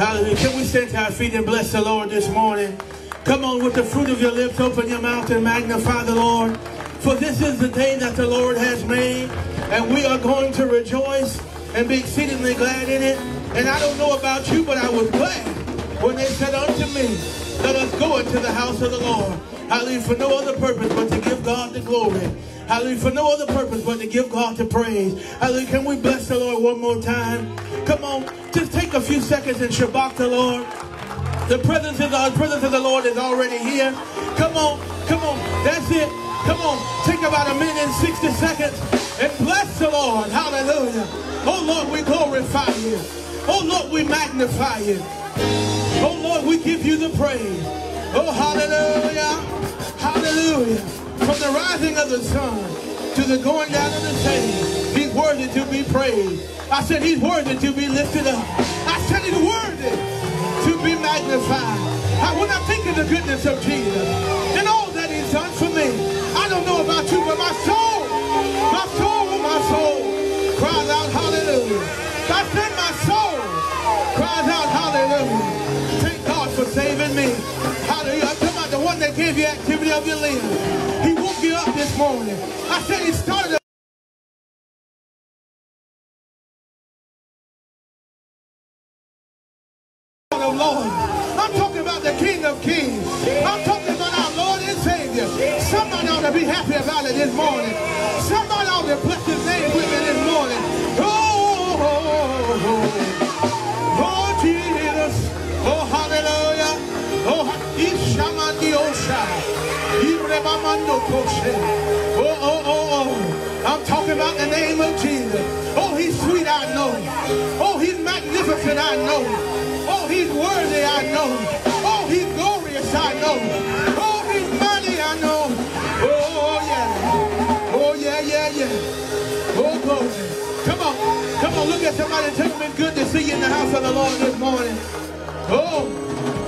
Hallelujah. Can we stand to our feet and bless the Lord this morning? Come on, with the fruit of your lips, open your mouth and magnify the Lord. For this is the day that the Lord has made, and we are going to rejoice and be exceedingly glad in it. And I don't know about you, but I was glad when they said unto me, Let us go into the house of the Lord. Hallelujah. For no other purpose but to give God the glory. Hallelujah. For no other purpose but to give God the praise. Hallelujah. Can we bless the Lord one more time? Come on. Just take a few seconds and shabach the Lord. The presence of the presence of the Lord is already here. Come on. Come on. That's it. Come on. Take about a minute and 60 seconds and bless the Lord. Hallelujah. Oh Lord, we glorify you. Oh Lord, we magnify you. Oh Lord, we give you the praise. Oh, hallelujah. Hallelujah. From the rising of the sun to the going down of the same, he's worthy to be praised. I said he's worthy to be lifted up. I said he's worthy to be magnified. I, when I think of the goodness of Jesus and all that he's done for me, I don't know about you, but my soul, my soul, my soul cries out hallelujah. I said my soul cries out hallelujah. Thank God for saving me. Hallelujah. I'm talking about the one that gave you activity of your limbs. This morning. I said he started Lord. I'm talking about the King of Kings. I'm talking about our Lord and Savior. Somebody ought to be happy about it this morning. Somebody ought to bless his name with me this morning. Oh, oh, oh, oh Jesus. Oh, hallelujah. Oh, Ishamandiosha. Oh, oh, oh, oh. I'm talking about the name of Jesus. Oh, he's sweet, I know. Oh, he's magnificent, I know. Oh, he's worthy, I know. Oh, he's glorious, I know. Oh, he's mighty, I know. Oh, yeah. Oh, yeah, yeah, yeah. Oh. Come on. Come on, look at somebody and tell them good to see you in the house of the Lord this morning. Oh,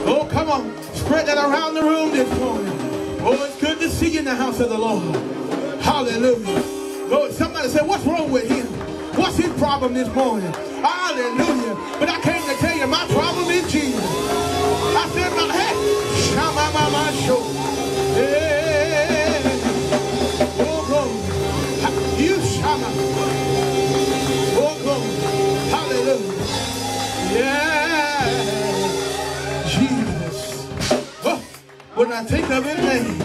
oh, come on. Spread that around the room this morning. Oh, it's good to see you in the house of the Lord. Hallelujah. Oh, somebody said, what's wrong with him? What's his problem this morning? Hallelujah. But I came to tell you, my problem is Jesus. I said, my head, shama my show. Oh, glory. You. Oh. Hallelujah. Yeah. When I think of his name,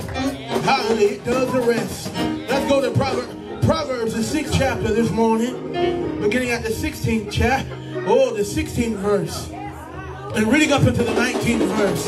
hallelujah, it does the rest. Let's go to Proverbs. Proverbs, the sixth chapter this morning, beginning at the 16th chapter, oh, the 16th verse, and reading up into the 19th verse.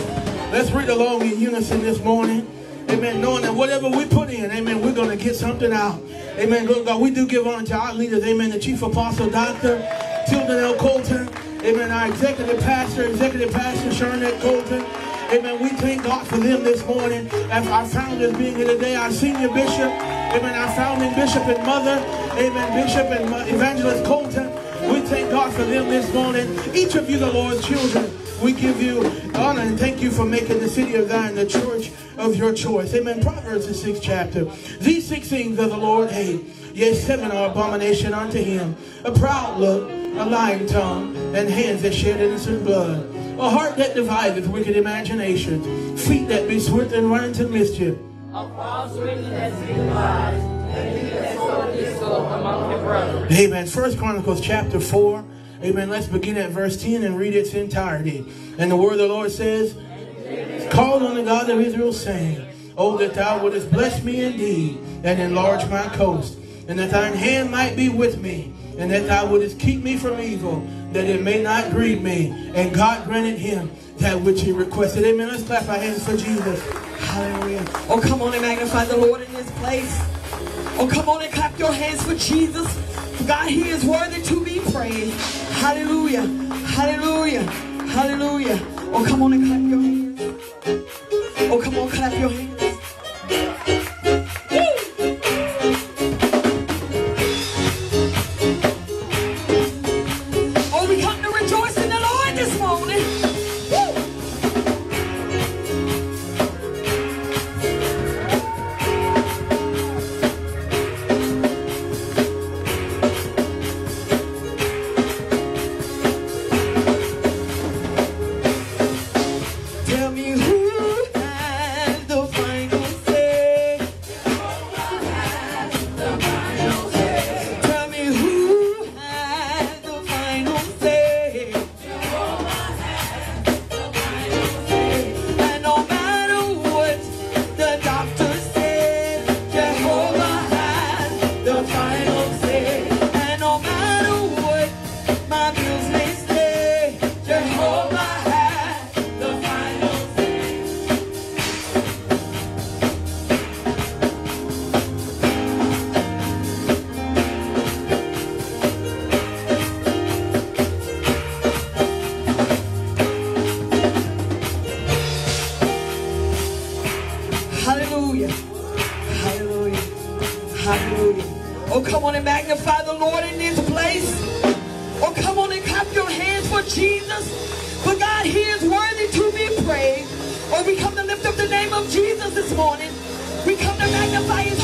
Let's read along in unison this morning. Amen. Knowing that whatever we put in, amen, we're going to get something out. Amen. Lord God, we do give honor to our leaders. Amen. The chief apostle, Dr. Tilden L. Colton. Amen. Our executive pastor, executive pastor, Sharnette Colton. Amen. We thank God for them this morning. As our founders being here today, our senior bishop, amen, our founding bishop and mother, amen, bishop and evangelist Colton. We thank God for them this morning. Each of you, the Lord's children, we give you honor and thank you for making the city of Zion the church of your choice. Amen. Proverbs, the sixth chapter. These six things of the Lord hate. Yes, seven are abomination unto him. A proud look, a lying tongue, and hands that shed innocent blood. A heart that divideth wicked imaginations. Feet that be swift and run into mischief. A false witness that signifies, and he that soweth discord among brethren. Amen. First Chronicles chapter 4. Amen. Let's begin at verse 10 and read its entirety. And the word of the Lord says, Call on the God of Israel, saying, Oh, that thou wouldest bless me indeed, and enlarge my coast, and that thine hand might be with me, and that thou wouldest keep me from evil, that it may not grieve me. And God granted him that which he requested. Amen. Let's clap our hands for Jesus. Hallelujah. Oh, come on and magnify the Lord in this place. Oh, come on and clap your hands for Jesus. God, He is worthy to be praised. Hallelujah. Hallelujah. Hallelujah. Oh, come on and clap your hands. Oh, come on, clap your hands. Morning. We come to magnify His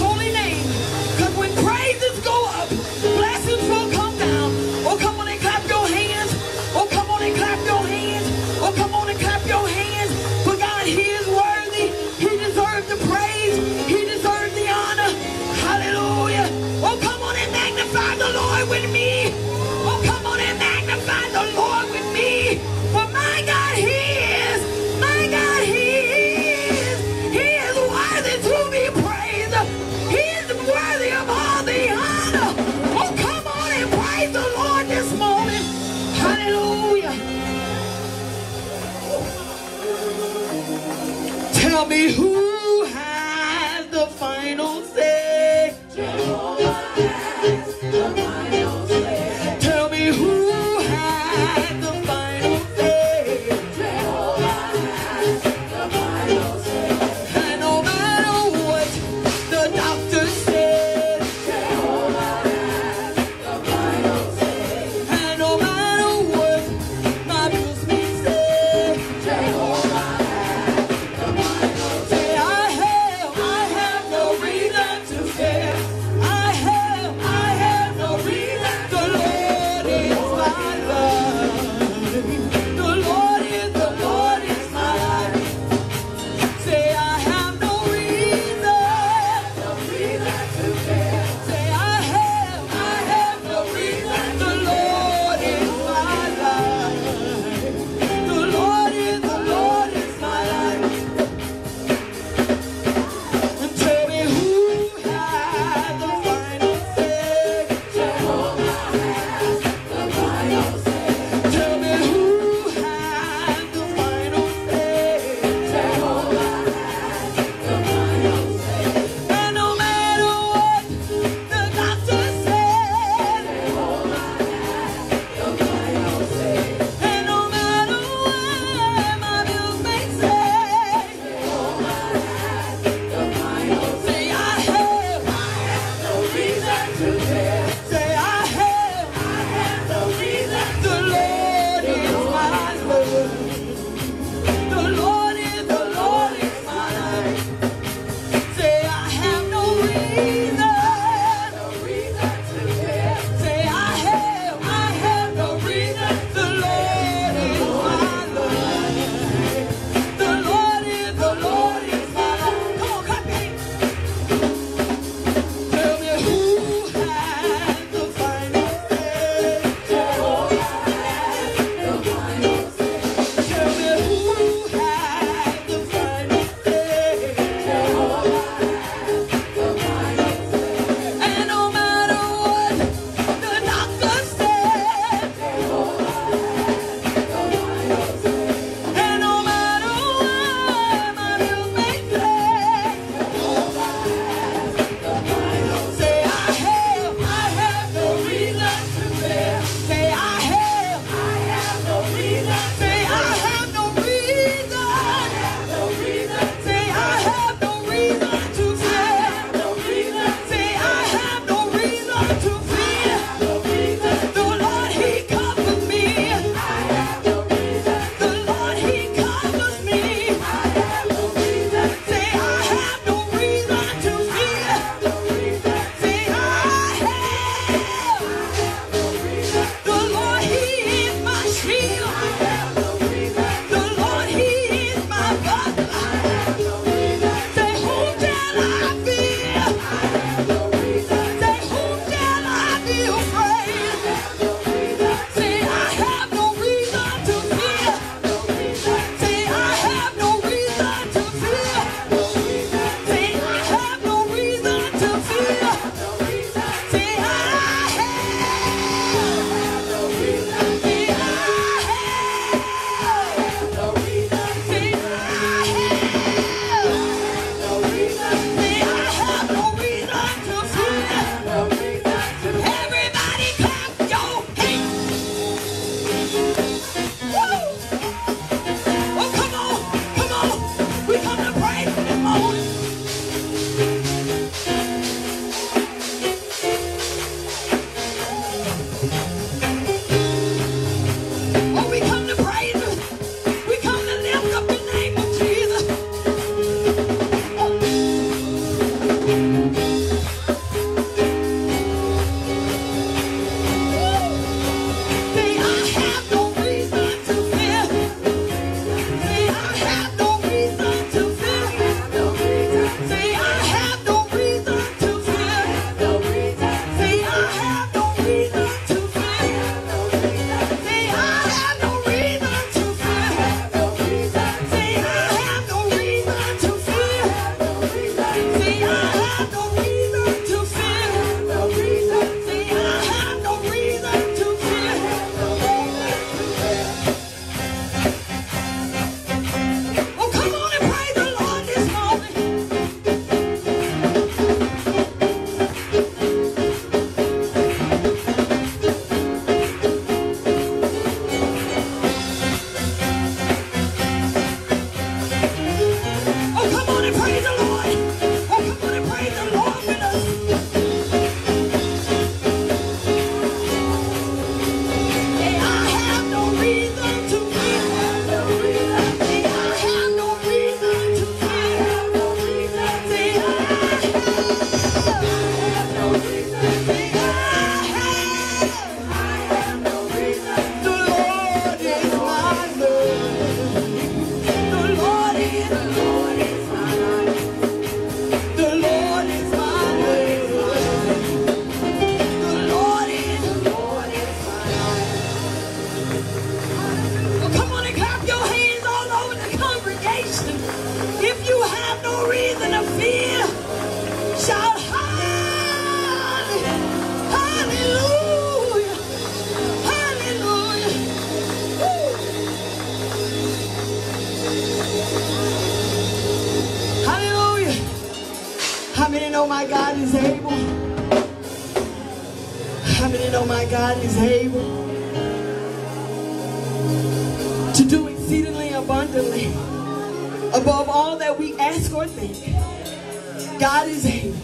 one thing. God is able.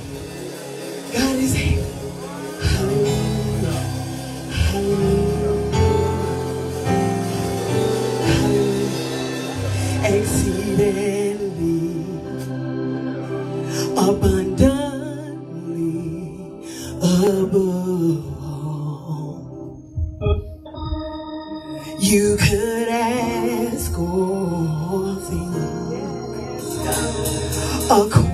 God is able. Hallelujah. Hallelujah. Hallelujah. Exceedingly abundant. encore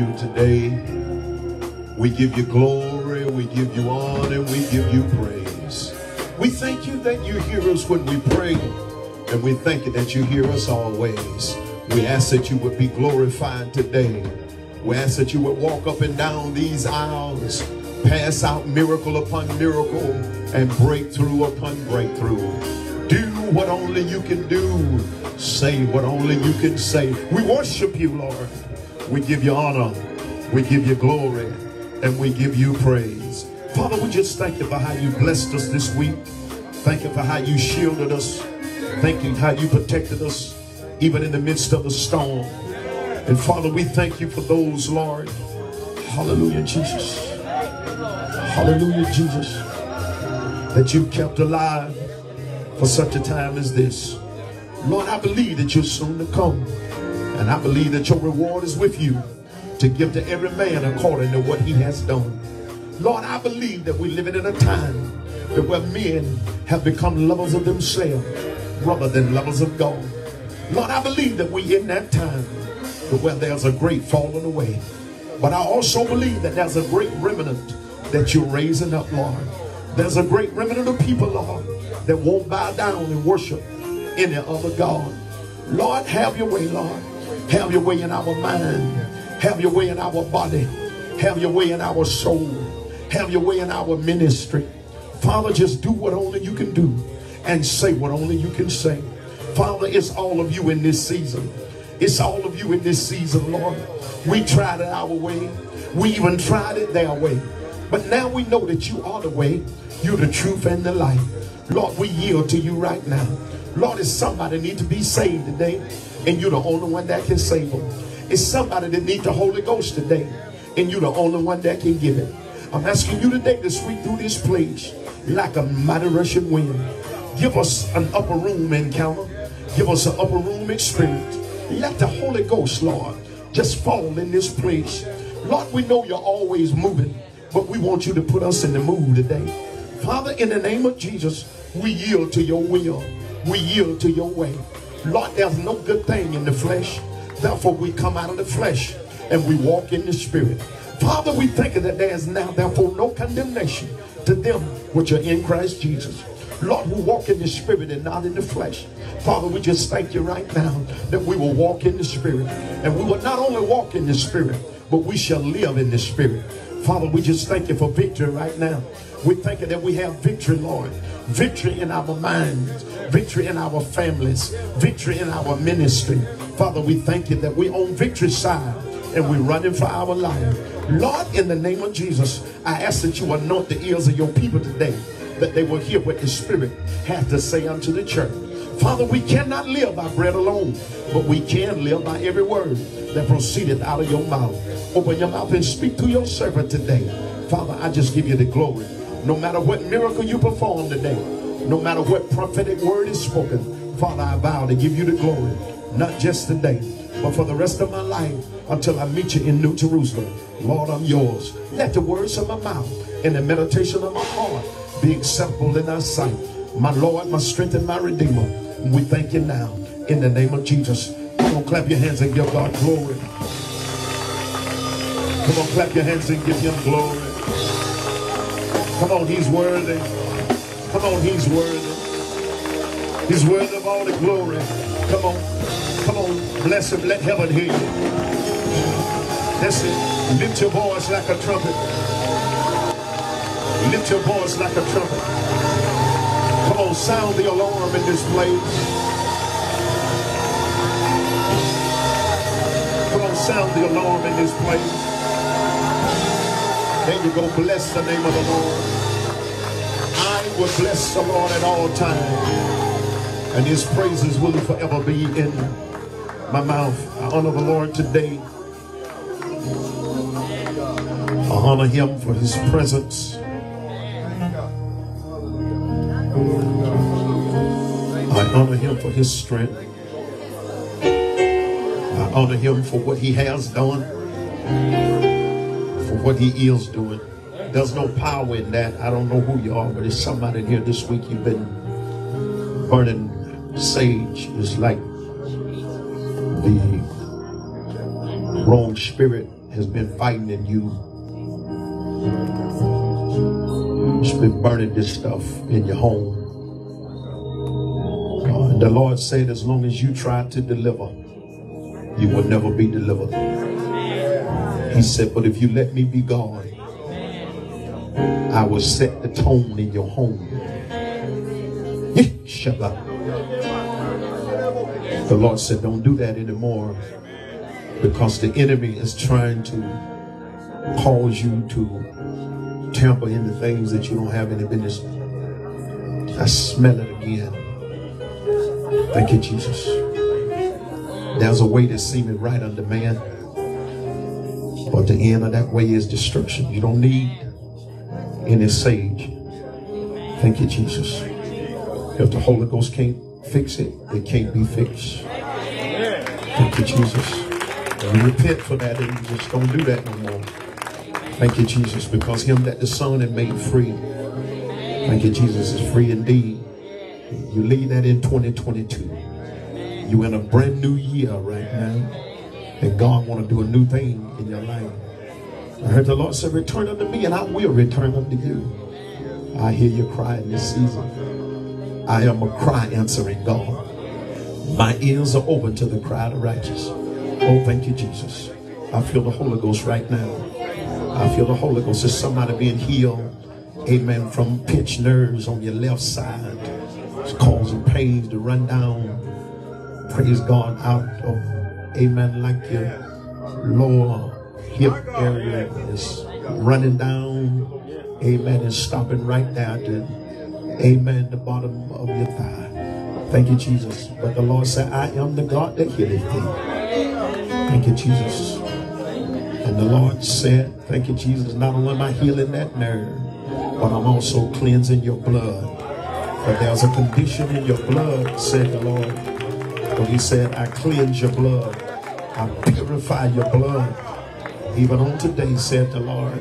you today. We give you glory, we give you honor, we give you praise. We thank you that you hear us when we pray, and we thank you that you hear us always. We ask that you would be glorified today. We ask that you would walk up and down these aisles, pass out miracle upon miracle, and breakthrough upon breakthrough. Do what only you can do. Say what only you can say. We worship you, Lord. We give you honor. We give you glory. And we give you praise. Father, we just thank you for how you blessed us this week. Thank you for how you shielded us. Thank you how you protected us, even in the midst of the storm. And Father, we thank you for those, Lord. Hallelujah, Jesus. Hallelujah, Jesus. That you kept alive for such a time as this. Lord, I believe that you're soon to come. And I believe that your reward is with you to give to every man according to what he has done. Lord, I believe that we're living in a time that where men have become lovers of themselves rather than lovers of God. Lord, I believe that we're in that time where there's a great falling away. But I also believe that there's a great remnant that you're raising up, Lord. There's a great remnant of people, Lord, that won't bow down and worship any other God. Lord, have your way, Lord. Have your way in our mind. Have your way in our body. Have your way in our soul. Have your way in our ministry. Father, just do what only you can do and say what only you can say. Father, it's all of you in this season. It's all of you in this season, Lord. We tried it our way. We even tried it their way. But now we know that you are the way, you're the truth and the life. Lord, we yield to you right now. Lord, if somebody need to be saved today, and you're the only one that can save them. It's somebody that needs the Holy Ghost today, and you're the only one that can give it. I'm asking you today to sweep through this place like a mighty rushing wind. Give us an upper room encounter. Give us an upper room experience. Let the Holy Ghost, Lord, just fall in this place. Lord, we know you're always moving, but we want you to put us in the mood today. Father, in the name of Jesus, we yield to your will. We yield to your way. Lord, there's no good thing in the flesh. Therefore, we come out of the flesh and we walk in the spirit. Father, we thank you that there is now, therefore, no condemnation to them which are in Christ Jesus. Lord, we walk in the spirit and not in the flesh. Father, we just thank you right now that we will walk in the spirit. And we will not only walk in the spirit, but we shall live in the spirit. Father, we just thank you for victory right now. We thank you that we have victory, Lord. Victory in our minds, victory in our families, victory in our ministry. Father, we thank you that we're on victory side and we're running for our life. Lord, in the name of Jesus, I ask that you anoint the ears of your people today, that they will hear what the Spirit has to say unto the church. Father, we cannot live by bread alone, but we can live by every word that proceedeth out of your mouth. Open your mouth and speak to your servant today. Father, I just give you the glory. No matter what miracle you perform today, no matter what prophetic word is spoken, Father, I vow to give you the glory, not just today, but for the rest of my life until I meet you in New Jerusalem. Lord, I'm yours. Let the words of my mouth and the meditation of my heart be acceptable in thy sight. My Lord, my strength and my redeemer. We thank you now in the name of Jesus. Come on, clap your hands and give God glory. Come on, clap your hands and give him glory. Come on, he's worthy. Come on, he's worthy. He's worthy of all the glory. Come on. Come on, bless him. Let heaven hear you. That's it. Lift your voice like a trumpet. Lift your voice like a trumpet. Come on, sound the alarm in this place. Come on, sound the alarm in this place. There you go. Bless the name of the Lord. I will bless the Lord at all times. And his praises will forever be in my mouth. I honor the Lord today. I honor him for his presence. I honor him for his strength. I honor him for what he has done, for what he is doing. There's no power in that. I don't know who you are, but there's somebody in here this week you've been burning sage. It's like the wrong spirit has been fighting in you. It's been burning this stuff in your home. The Lord said, as long as you try to deliver, you will never be delivered. He said, but if you let me be God, I will set the tone in your home. Shabach. The Lord said, don't do that anymore because the enemy is trying to cause you to tamper into things that you don't have any business. I smell it again. Thank you, Jesus. There's a way that seemeth right unto man, but the end of that way is destruction. You don't need any sage. Thank you, Jesus. If the Holy Ghost can't fix it, it can't be fixed. Thank you, Jesus. And repent for that and just don't do that no more. Thank you, Jesus, because him that the Son had made free. Thank you, Jesus, is free indeed. You leave that in 2022. You're in a brand new year right now. And God want to do a new thing in your life. I heard the Lord say, Return unto me, and I will return unto you. I hear you crying this season. I am a cry answering God. My ears are open to the cry of the righteous. Oh, thank you, Jesus. I feel the Holy Ghost right now. I feel the Holy Ghost. There's somebody being healed, amen, from pinched nerves on your left side. It's causing pains to run down, praise God, out of, amen, like your lower hip area is running down, amen, and stopping right there to, amen, the bottom of your thigh. Thank you, Jesus. But the Lord said, I am the God that healeth thee. Thank you, Jesus. And the Lord said, Thank you, Jesus. Not only am I healing that nerve, but I'm also cleansing your blood. But there's a condition in your blood, said the Lord. But He said, I cleanse your blood. I purify your blood. Even on today, said the Lord.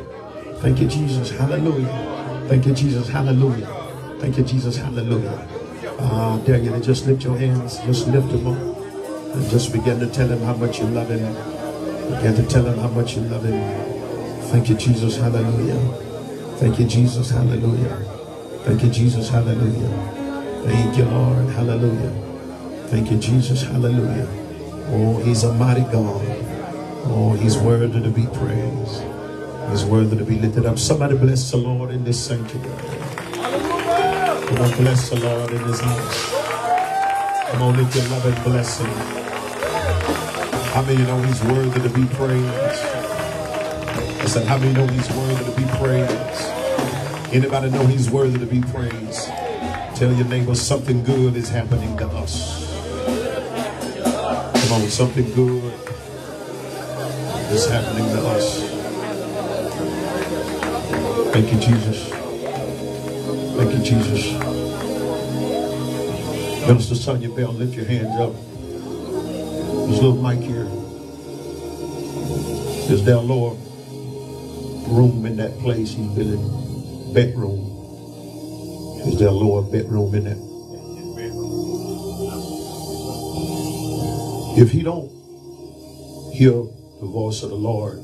Thank you, Jesus. Hallelujah. Thank you, Jesus. Hallelujah. Thank you, Jesus. Hallelujah. Uh, dare you to just lift your hands, just lift them up, and just begin to tell him how much you love him. Begin to tell him how much you love him. Thank you, Jesus. Hallelujah. Thank you, Jesus. Hallelujah. Thank you, Jesus. Hallelujah. Thank you, Lord. Hallelujah. Thank you, Jesus. Hallelujah. Oh, he's a mighty God. Oh, he's worthy to be praised. He's worthy to be lifted up. Somebody bless the Lord in this sanctuary. Come on, bless the Lord in his house. Come on, lift your love and bless him. How many know he's worthy to be praised? I said, how many know he's worthy to be praised? Anybody know he's worthy to be praised? Tell your neighbor something good is happening to us. On, something good is happening to us. Thank you, Jesus. Thank you, Jesus. Minister Sonia Bell, lift your hands up. There's a little mic here. There's that lower room in that place. He's been in bedroom. Is there a lower bedroom in that? If he don't hear the voice of the Lord,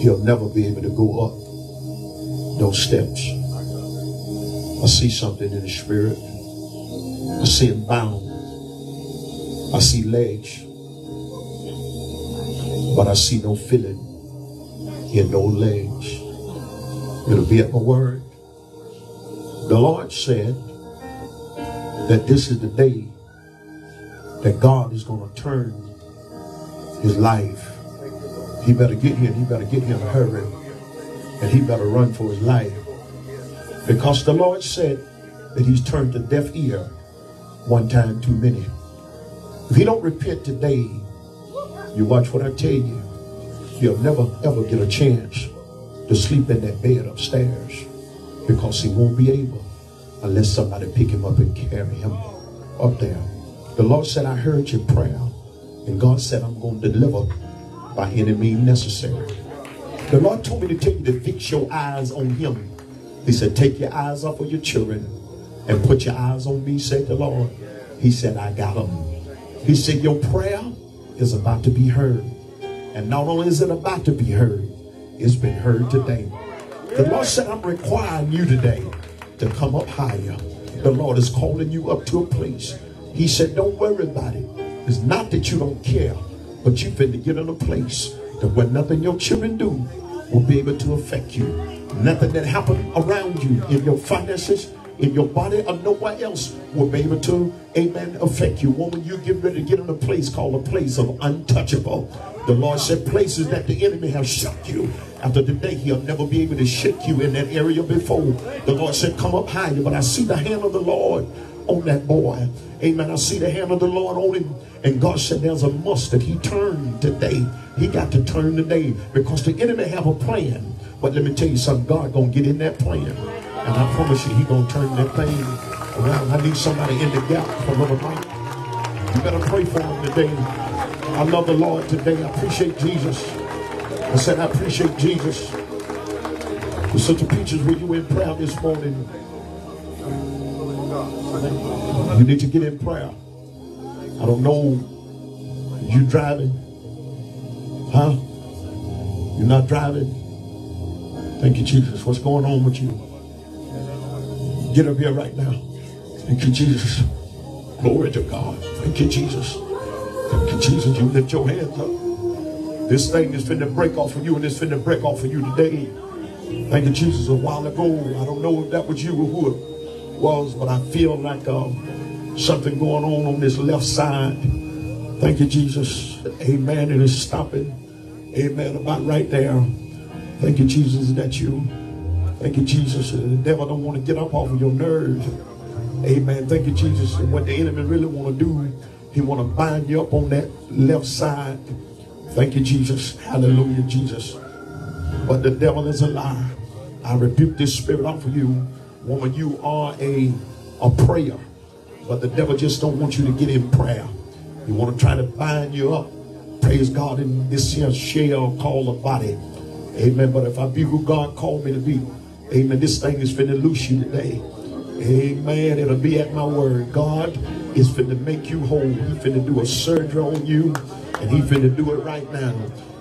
he'll never be able to go up those steps. I see something in the spirit. I see him bound. I see legs. But I see no feeling in no legs. It'll be at my word. The Lord said that this is the day that God is going to turn his life. He better get here. He better get here in a hurry. And he better run for his life. Because the Lord said that he's turned a deaf ear one time too many. If he don't repent today, you watch what I tell you, You'll never ever get a chance to sleep in that bed upstairs because he won't be able unless somebody pick him up and carry him up there. The Lord said, I heard your prayer. And God said, I'm going to deliver by any means necessary. The Lord told me to tell you to fix your eyes on him he said, Take your eyes off of your children and put your eyes on me, said the Lord. He said, I got them. He said, Your prayer is about to be heard. And not only is it about to be heard, it's been heard today. The Lord said, I'm requiring you today to come up higher. The Lord is calling you up to a place. He said, Don't worry about it. It's not that you don't care, but you've been to get in a place that where nothing your children do will be able to affect you. Nothing that happened around you in your finances, in your body, or nowhere else will be able to, amen, affect you. Woman, you get ready to get in a place called a place of untouchable. The Lord said places that the enemy has shook you. After today, he'll never be able to shake you in that area before. The Lord said, come up higher. But I see the hand of the Lord on that boy. Amen. I see the hand of the Lord on him. And God said there's a must that he turned today. He got to turn today because the enemy have a plan. But let me tell you something, God gonna get in that plan. And I promise you, he gonna turn that thing around. I need somebody in the gap for Brother Mike. You better pray for him today. I love the Lord today. I appreciate Jesus. I said, I appreciate Jesus. A pictures with you in prayer this morning. You need to get in prayer. I don't know. You driving? Huh? You're not driving. Thank you, Jesus. What's going on with you? Get up here right now. Thank you, Jesus. Glory to God. Thank you, Jesus. Thank you, Jesus. You lift your hands up. This thing is finna break off of you and it's finna break off of you today. Thank you, Jesus. A while ago, I don't know if that was you or who was, but I feel like um, something going on on this left side. Thank you, Jesus. Amen. It is stopping. Amen. About right there. Thank you, Jesus, that you. Thank you, Jesus. The devil don't want to get up off of your nerves. Amen. Thank you, Jesus. And what the enemy really want to do, he want to bind you up on that left side. Thank you, Jesus. Hallelujah, Jesus. But the devil is a lie. I rebuke this spirit off of you. Woman, you are a, a prayer. But the devil just don't want you to get in prayer. He want to try to bind you up. Praise God in this here shell called a body. Amen. But if I be who God called me to be, amen, this thing is finna loose you today. Amen. It'll be at my word. God is finna make you whole. He finna do a surgery on you. And he finna do it right now.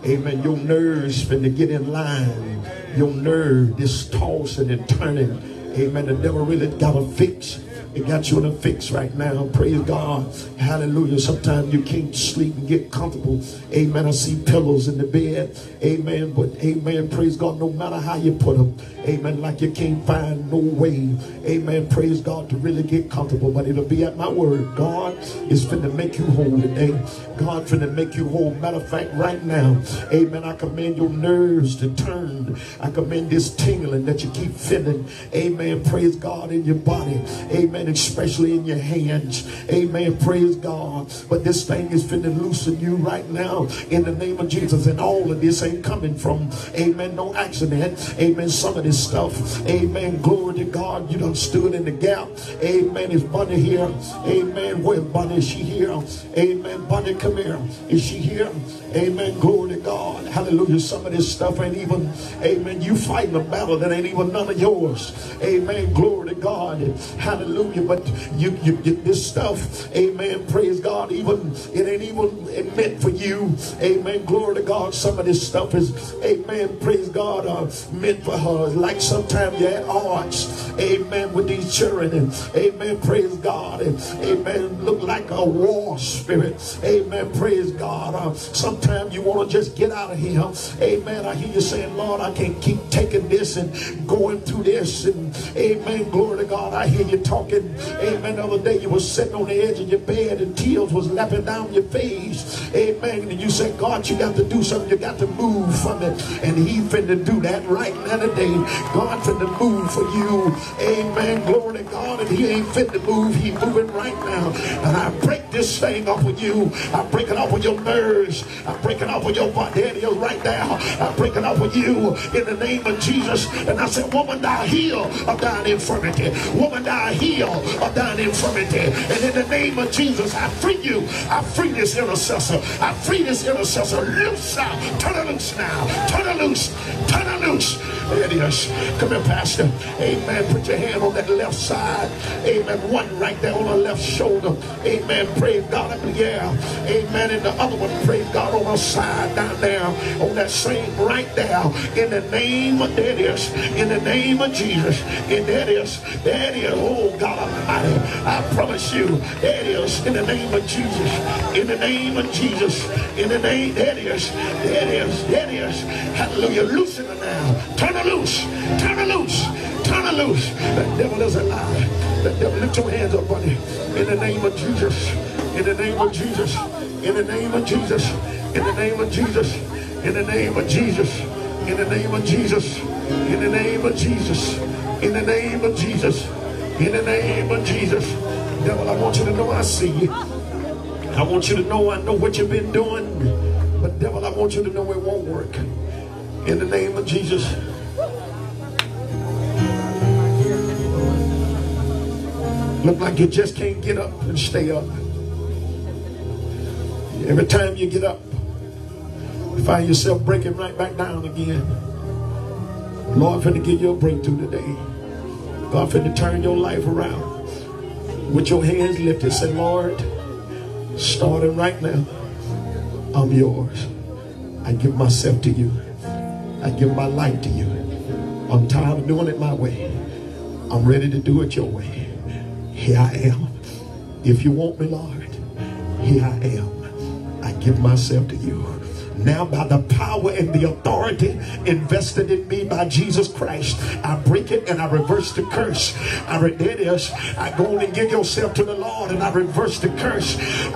Amen. Your nerves finna get in line. Your nerve, this tossing and turning. Amen. The devil really got a fix. It got you in a fix right now. Praise God. Hallelujah. Sometimes you can't sleep and get comfortable. Amen. I see pillows in the bed. Amen. But amen. Praise God. No matter how you put them. Amen. Like you can't find no way. Amen. Praise God to really get comfortable. But it'll be at my word. God is finna make you whole today. God finna make you whole. Matter of fact, right now. Amen. I command your nerves to turn. I command this tingling that you keep feeling. Amen. Praise God in your body. Amen. Especially in your hands. Amen. Praise God. But this thing is finna loosen you right now in the name of Jesus. And all of this ain't coming from, amen, no accident. Amen. Some of this stuff, amen. Glory to God. You done stood in the gap. Amen. Is Bunny here? Amen. Where Bunny? Is she here? Amen. Bunny, come here. Is she here? Amen. Glory to God. Hallelujah. Some of this stuff ain't even, amen. You fighting a battle that ain't even none of yours. Amen. Glory to God. Hallelujah. But you, you get this stuff. Amen. Praise God. Even it ain't even meant for you. Amen. Glory to God. Some of this stuff is, amen. Praise God. Uh, meant for her. Like sometimes you're at. Amen. With these children. And, amen. Praise God. And, amen. Look like a war spirit. Amen. Praise God. Uh, sometimes you want to just get out of here. Amen. I hear you saying, Lord, I can't keep taking this and going through this. And amen. Glory to God. I hear you talking. Amen. The other day you were sitting on the edge of your bed and tears was lapping down your face. Amen. And you said, God, you got to do something. You got to move from it. And he finna do that right now today. God finna move for you. Amen. Glory to God. And he ain't fit to move. He moving right now. And I break this thing off with you. I break it off with your nerves. Break it off with your body. It right now. I break it off with you in the name of Jesus. And I said, woman, thou heal of thine infirmity. Woman, thou heal of thine infirmity. And in the name of Jesus, I free you. I free this intercessor. I free this intercessor. Loose now. Turn her loose now. Turn her loose. Turn her loose. There it is. Come here, Pastor. Amen. Put your hand on that left side. Amen. One right there on the left shoulder. Amen. Praise God air. Amen. And the other one, praise God, on side down there. On that same right there. In the name of, it is. In the name of Jesus. And it is. It is. Oh, God Almighty. I promise you. It is. In the name of Jesus. In the name of Jesus. In the name, it is. It is. It is. Hallelujah. Loosen her now. Turn her loose. Turn her loose. Turn her loose. The devil a lie. The devil, lift your hands up, buddy. In the name of Jesus. In the name of Jesus. In the name of Jesus. In the name of Jesus. In the name of Jesus. In the name of Jesus. In the name of Jesus. In the name of Jesus. In the name of Jesus. Devil, I want you to know I see you. I want you to know I know what you've been doing. But devil, I want you to know it won't work. In the name of Jesus. Look like you just can't get up and stay up. Every time you get up, you find yourself breaking right back down again. Lord, finna give you a breakthrough today. God finna turn your life around. With your hands lifted, say, Lord, starting right now, I'm yours. I give myself to you. I give my life to you. I'm tired of doing it my way. I'm ready to do it your way. Here I am. If you want me, Lord, here I am. I give myself to you. Now, by the power and the authority invested in me by Jesus Christ, I break it and I reverse the curse. I re- there it is. I go on and give yourself to the Lord and I reverse the curse.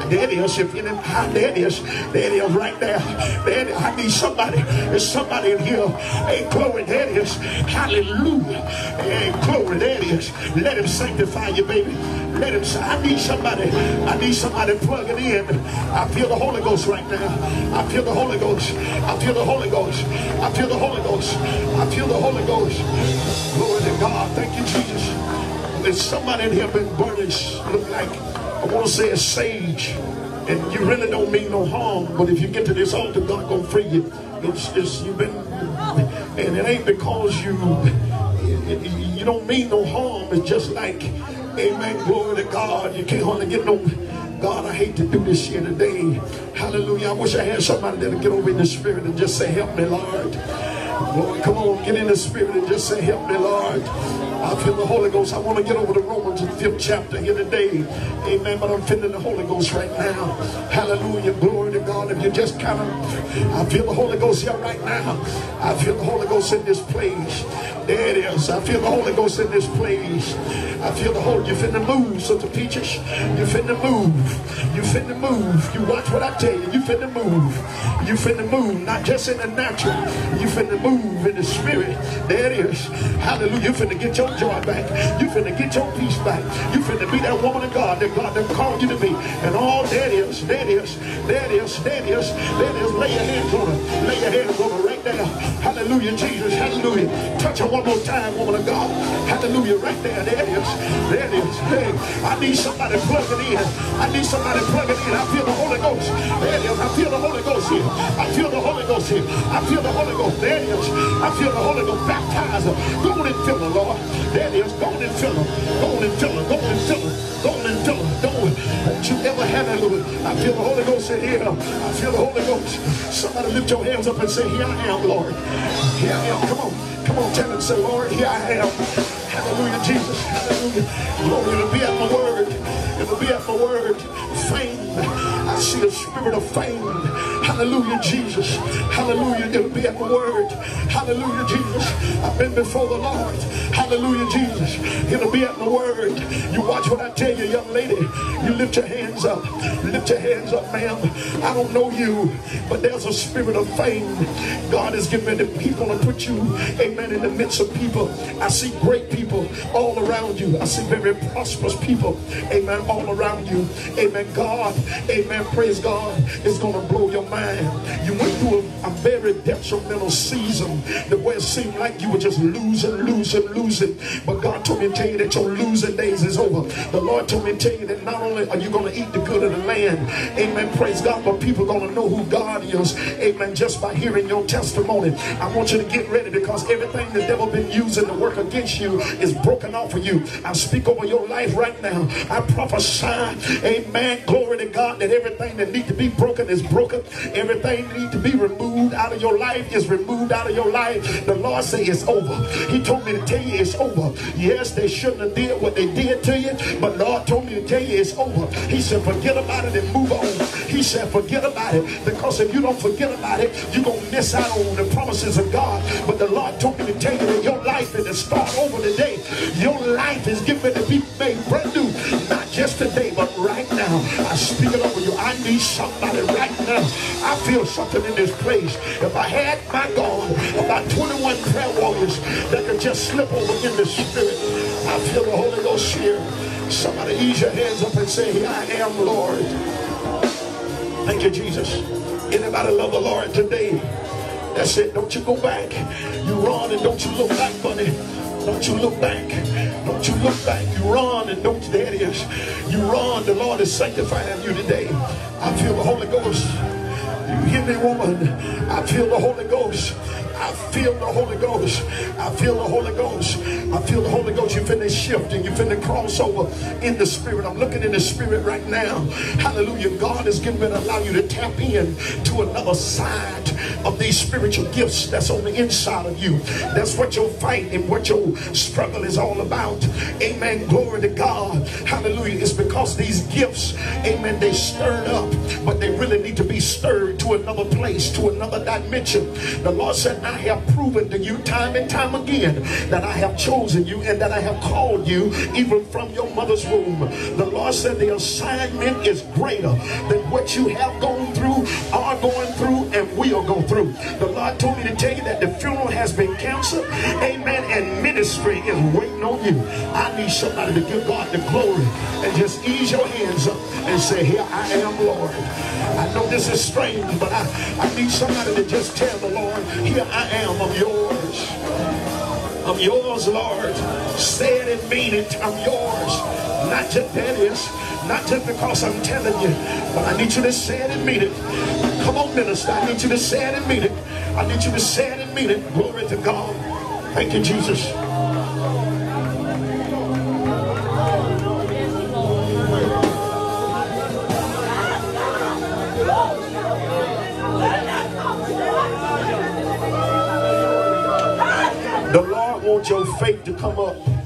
There it is. If you didn't, ah, there it is. There it is right there. There. I need somebody. There's somebody in here. Hey, glory. There it is. Hallelujah. Hey, glory. There it is. Let him sanctify you, baby. Let him say, I need somebody. I need somebody plugging in. I feel the Holy Ghost right now. I feel the Holy Ghost. I feel the Holy Ghost. I feel the Holy Ghost. I feel the Holy Ghost. Glory to God. Thank you, Jesus. There's somebody in here been burnished. Look like, I want to say a sage. And you really don't mean no harm. But if you get to this altar, God gonna free you. It's, it's you've been, and it ain't because you, you don't mean no harm. It's just like, Amen. Glory to God. You can't hardly get no. God, I hate to do this here today. Hallelujah. I wish I had somebody that'll get over in the spirit and just say, Help me, Lord. Lord, come on, get in the spirit and just say, Help me, Lord. I feel the Holy Ghost. I want to get over to Romans, the fifth chapter here today. Amen. But I'm feeling the Holy Ghost right now. Hallelujah. Glory to God. If you just kind of, I feel the Holy Ghost here right now. I feel the Holy Ghost in this place. There it is. I feel the Holy Ghost in this place. I feel the Holy. You finna move, Sister Peaches. You finna move. You finna move. You watch what I tell you. You finna move. You finna move. Not just in the natural. You finna move in the spirit. There it is. Hallelujah. You finna get your joy back. You finna get your peace back. You finna be that woman of God that God that called you to be. And all that is, that is, that is, that is, that is. Lay your hands on her. Lay your hands on her there. Hallelujah, Jesus. Hallelujah. Touch her one more time, woman of God. Hallelujah. Right there. There it is. There it is. Hey, I need somebody plugging in. I need somebody plugging in. I feel the Holy Ghost. There it is. I feel the Holy Ghost here. I feel the Holy Ghost here. I feel the Holy Ghost. There it is. I feel the Holy Ghost. Baptize her. Go on and fill her, Lord. There it is. Go on and fill her. Go on and fill her. Go on and fill her. Go on and fill her. Don't, don't you ever that little. I feel the Holy Ghost in here. I feel the Holy Ghost. Somebody lift your hands up and say, Here I am, Lord. Here I am. Come on. Come on, tell him, say, Lord, here I am. Hallelujah, Jesus. Hallelujah. Glory, it'll be at my word. It'll be at my word. Fame. I see the spirit of fame. Hallelujah, Jesus. Hallelujah. It'll be at the word. Hallelujah, Jesus. I've been before the Lord. Hallelujah, Jesus. It'll be at the word. You watch what I tell you, young lady. You lift your hands up. Lift your hands up, ma'am. I don't know you, but there's a spirit of fame. God is giving the people to put you, amen, in the midst of people. I see great people all around you. I see very prosperous people, amen, all around you. Amen. God, amen, praise God, is going to blow your mind. You went through a, a very detrimental season the way it seemed like you were just losing, losing, losing. But God told me to tell you that your losing days is over. The Lord told me to tell you that not only are you going to eat the good of the land, amen, praise God, but people are going to know who God is, amen, just by hearing your testimony. I want you to get ready because everything the devil been using to work against you is broken off of you. I speak over your life right now. I prophesy, amen, glory to God, that everything that need to be broken is broken. Everything need to be removed out of your life is removed out of your life. The Lord say it's over. He told me to tell you it's over. Yes, they shouldn't have did what they did to you, but Lord told me to tell you it's over. He said, forget about it and move on. He said, forget about it because if you don't forget about it, you're going to miss out on the promises of God. But the Lord told me to tell you that your life is to start over today. Your life is given to be made brand new. Not just today, right now. I speak it over you. I need somebody right now. I feel something in this place. If I had, my God, about 21 prayer warriors that could just slip over in the spirit, I feel the Holy Ghost here. Somebody ease your hands up and say, Here I am, Lord. Thank you, Jesus. Anybody love the Lord today? That's it. Don't you go back. You run and don't you look back, buddy. Don't you look back. Don't you look back. You run and don't, there it is. You run. The Lord is sanctifying you today. I feel the Holy Ghost. You hear me, woman? I feel the Holy Ghost. I feel the Holy Ghost. I feel the Holy Ghost. I feel the Holy Ghost. You finna shift and you finna cross over in the spirit. I'm looking in the spirit right now. Hallelujah. God is ready to allow you to tap in to another side of these spiritual gifts that's on the inside of you. That's what your fight and what your struggle is all about. Amen. Glory to God. Hallelujah. It's because these gifts, amen, they stirred up, but they really need to be stirred to another place, to another dimension. The Lord said, I have proven to you time and time again that I have chosen you and that I have called you even from your mother's womb. The Lord said the assignment is greater than what you have gone through, are going through, and will go through. The Lord told me to tell you that the funeral has been canceled. Amen. And ministry is waiting on you. I need somebody to give God the glory and just ease your hands up and say, Here I am, Lord. I know this is strange, but I, I need somebody to just tell the Lord, Here I am, I'm yours. I'm yours, Lord. Say it and mean it. I'm yours. Not just that is, not just because I'm telling you, but I need you to say it and mean it. Come on, minister. I need you to say it and mean it. I need you to say it and mean it. Glory to God. Thank you, Jesus. The Lord wants your faith to come up.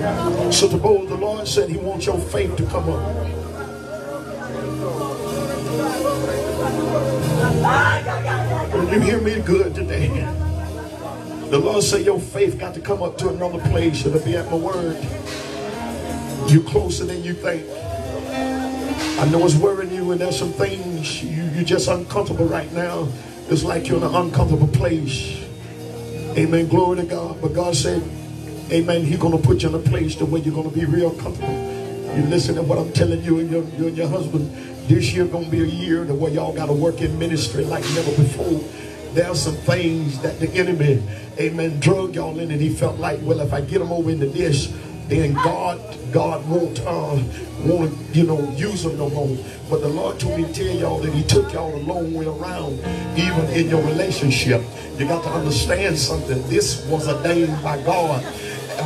So the the Lord said he wants your faith to come up. Will you hear me good today? The Lord said your faith got to come up to another place. It'll be at my word. You're closer than you think. I know it's worrying you and there's some things you, you're just uncomfortable right now. It's like you're in an uncomfortable place. Amen. Glory to God. But God said, Amen. He's going to put you in a place to where you're going to be real comfortable. You listen to what I'm telling you and your, you and your husband. This year going to be a year to where y'all got to work in ministry like never before. There are some things that the enemy, amen, drug y'all in and he felt like, well, if I get them over into this, then God, God won't, uh, won't, you know, use them no more. But the Lord told me to tell y'all that He took y'all a long way around, even in your relationship. You got to understand something. This was ordained by God,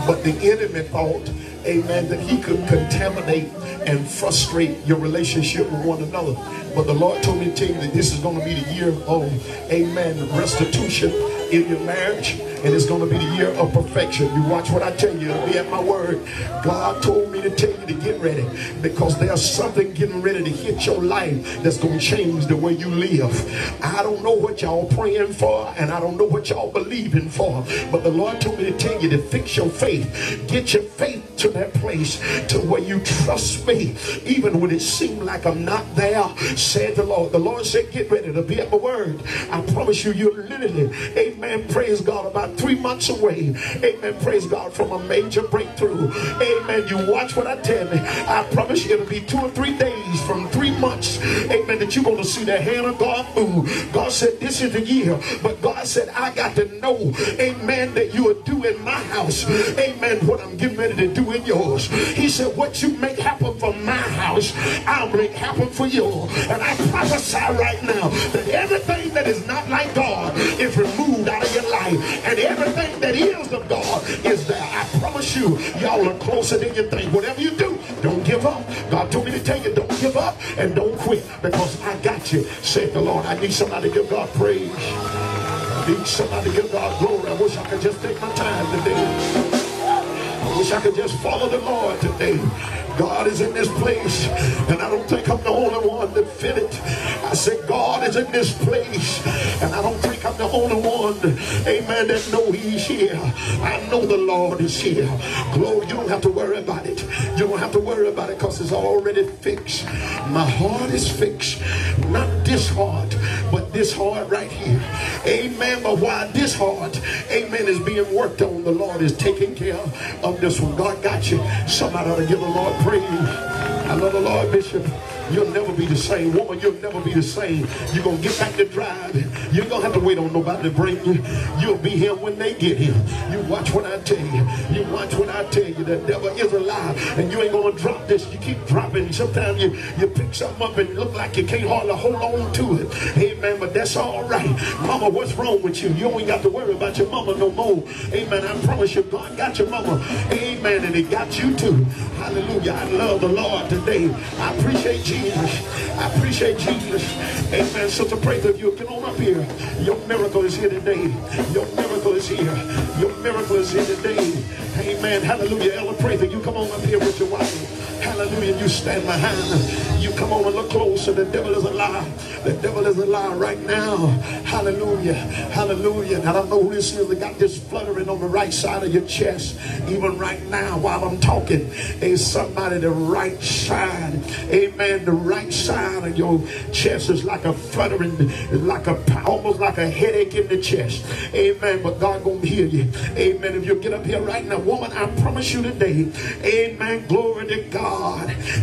but the enemy thought, Amen, that he could contaminate and frustrate your relationship with one another. But the Lord told me to tell you that this is going to be the year of, amen, restitution in your marriage and it's going to be the year of perfection. You watch what I tell you, be at my word. God told me to tell you to get ready because there's something getting ready to hit your life that's going to change the way you live. I don't know what y'all praying for and I don't know what y'all believing for, but the Lord told me to tell you to fix your faith. Get your faith to that place to where you trust me even when it seemed like I'm not there, said the Lord. The Lord said, get ready to be at my word. I promise you, you're literally, amen, praise God, about three months away. Amen. Praise God from a major breakthrough. Amen. You watch what I tell you. I promise you it'll be two or three days from three months. Amen. That you're going to see the hand of God move. God said this is the year. But God said I got to know. Amen. That you are doing my house. Amen. What I'm getting ready to do in yours. He said what you make happen for my house, I'll make happen for you. And I prophesy right now that everything that is not like God is removed out life. And everything that is of God is there. I promise you, y'all are closer than you think. Whatever you do, don't give up. God told me to tell you, don't give up and don't quit because I got you, said the Lord. I need somebody to give God praise. I need somebody to give God glory. I wish I could just take my time today. I wish I could just follow the Lord today. God is in this place, and I don't think I'm the only one that fit it. I said, God is in this place, and I don't think The only one, amen, that know He's here. I know the Lord is here. Glory, you don't have to worry about it. You don't have to worry about it because it's already fixed. My heart is fixed. Not this heart, but this heart right here. Amen. But while this heart, amen, is being worked on, the Lord is taking care of this one. God got you. Somebody ought to give the Lord praise. I love the Lord, Bishop. You'll never be the same. Woman, you'll never be the same. You're going to get back to driving. You ain't going to have to wait on nobody to bring you. You'll be here when they get here. You watch what I tell you. You watch what I tell you. The devil is alive. And you ain't going to drop this. You keep dropping. Sometimes you, you pick something up and look like you can't hardly hold on to it. Amen. But that's all right. Mama, what's wrong with you? You ain't got to worry about your mama no more. Amen. I promise you, God got your mama. Amen. And he got you too. Hallelujah. I love the Lord today. I appreciate Jesus. I appreciate Jesus. Amen. Sister Prather, if you get on up here, your miracle is here today. Your miracle is here. Your miracle is here today. Amen. Hallelujah. Elder Prather, you come on up here with your wife. Hallelujah. You stand behind. You come on and look closer. The devil is a lie. The devil is a lie right now. Hallelujah. Hallelujah. And I don't know who this is that got this fluttering on the right side of your chest. Even right now while I'm talking. Is somebody the right side. Amen. The right side of your chest is like a fluttering, like a almost like a headache in the chest. Amen. But God gonna heal you. Amen. If you get up here right now, woman, I promise you today. Amen. Glory to God.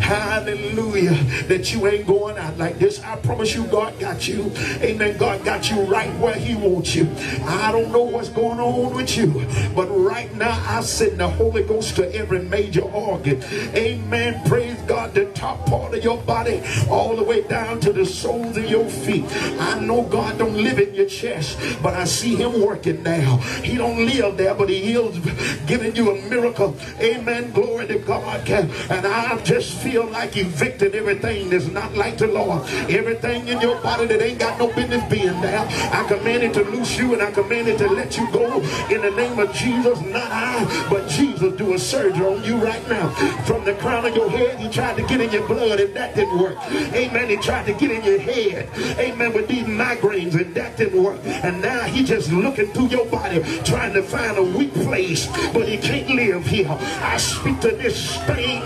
Hallelujah. That you ain't going out like this. I promise you, God got you. Amen. God got you right where He wants you. I don't know what's going on with you, but right now I send the Holy Ghost to every major organ. Amen. Praise God. The top part of your body, all the way down to the soles of your feet. I know God don't live in your chest, but I see Him working now. He don't live there, but He is giving you a miracle. Amen. Glory to God. And I just feel like evicting everything that's not like the Lord. Everything in your body that ain't got no business being there. I command it to loose you and I command it to let you go in the name of Jesus. Not I, but Jesus do a surgery on you right now. From the crown of your head, he tried to get in your blood and that didn't work. Amen. He tried to get in your head. Amen. With these migraines and that didn't work. And now he just looking through your body trying to find a weak place. But he can't live here. I speak to this thing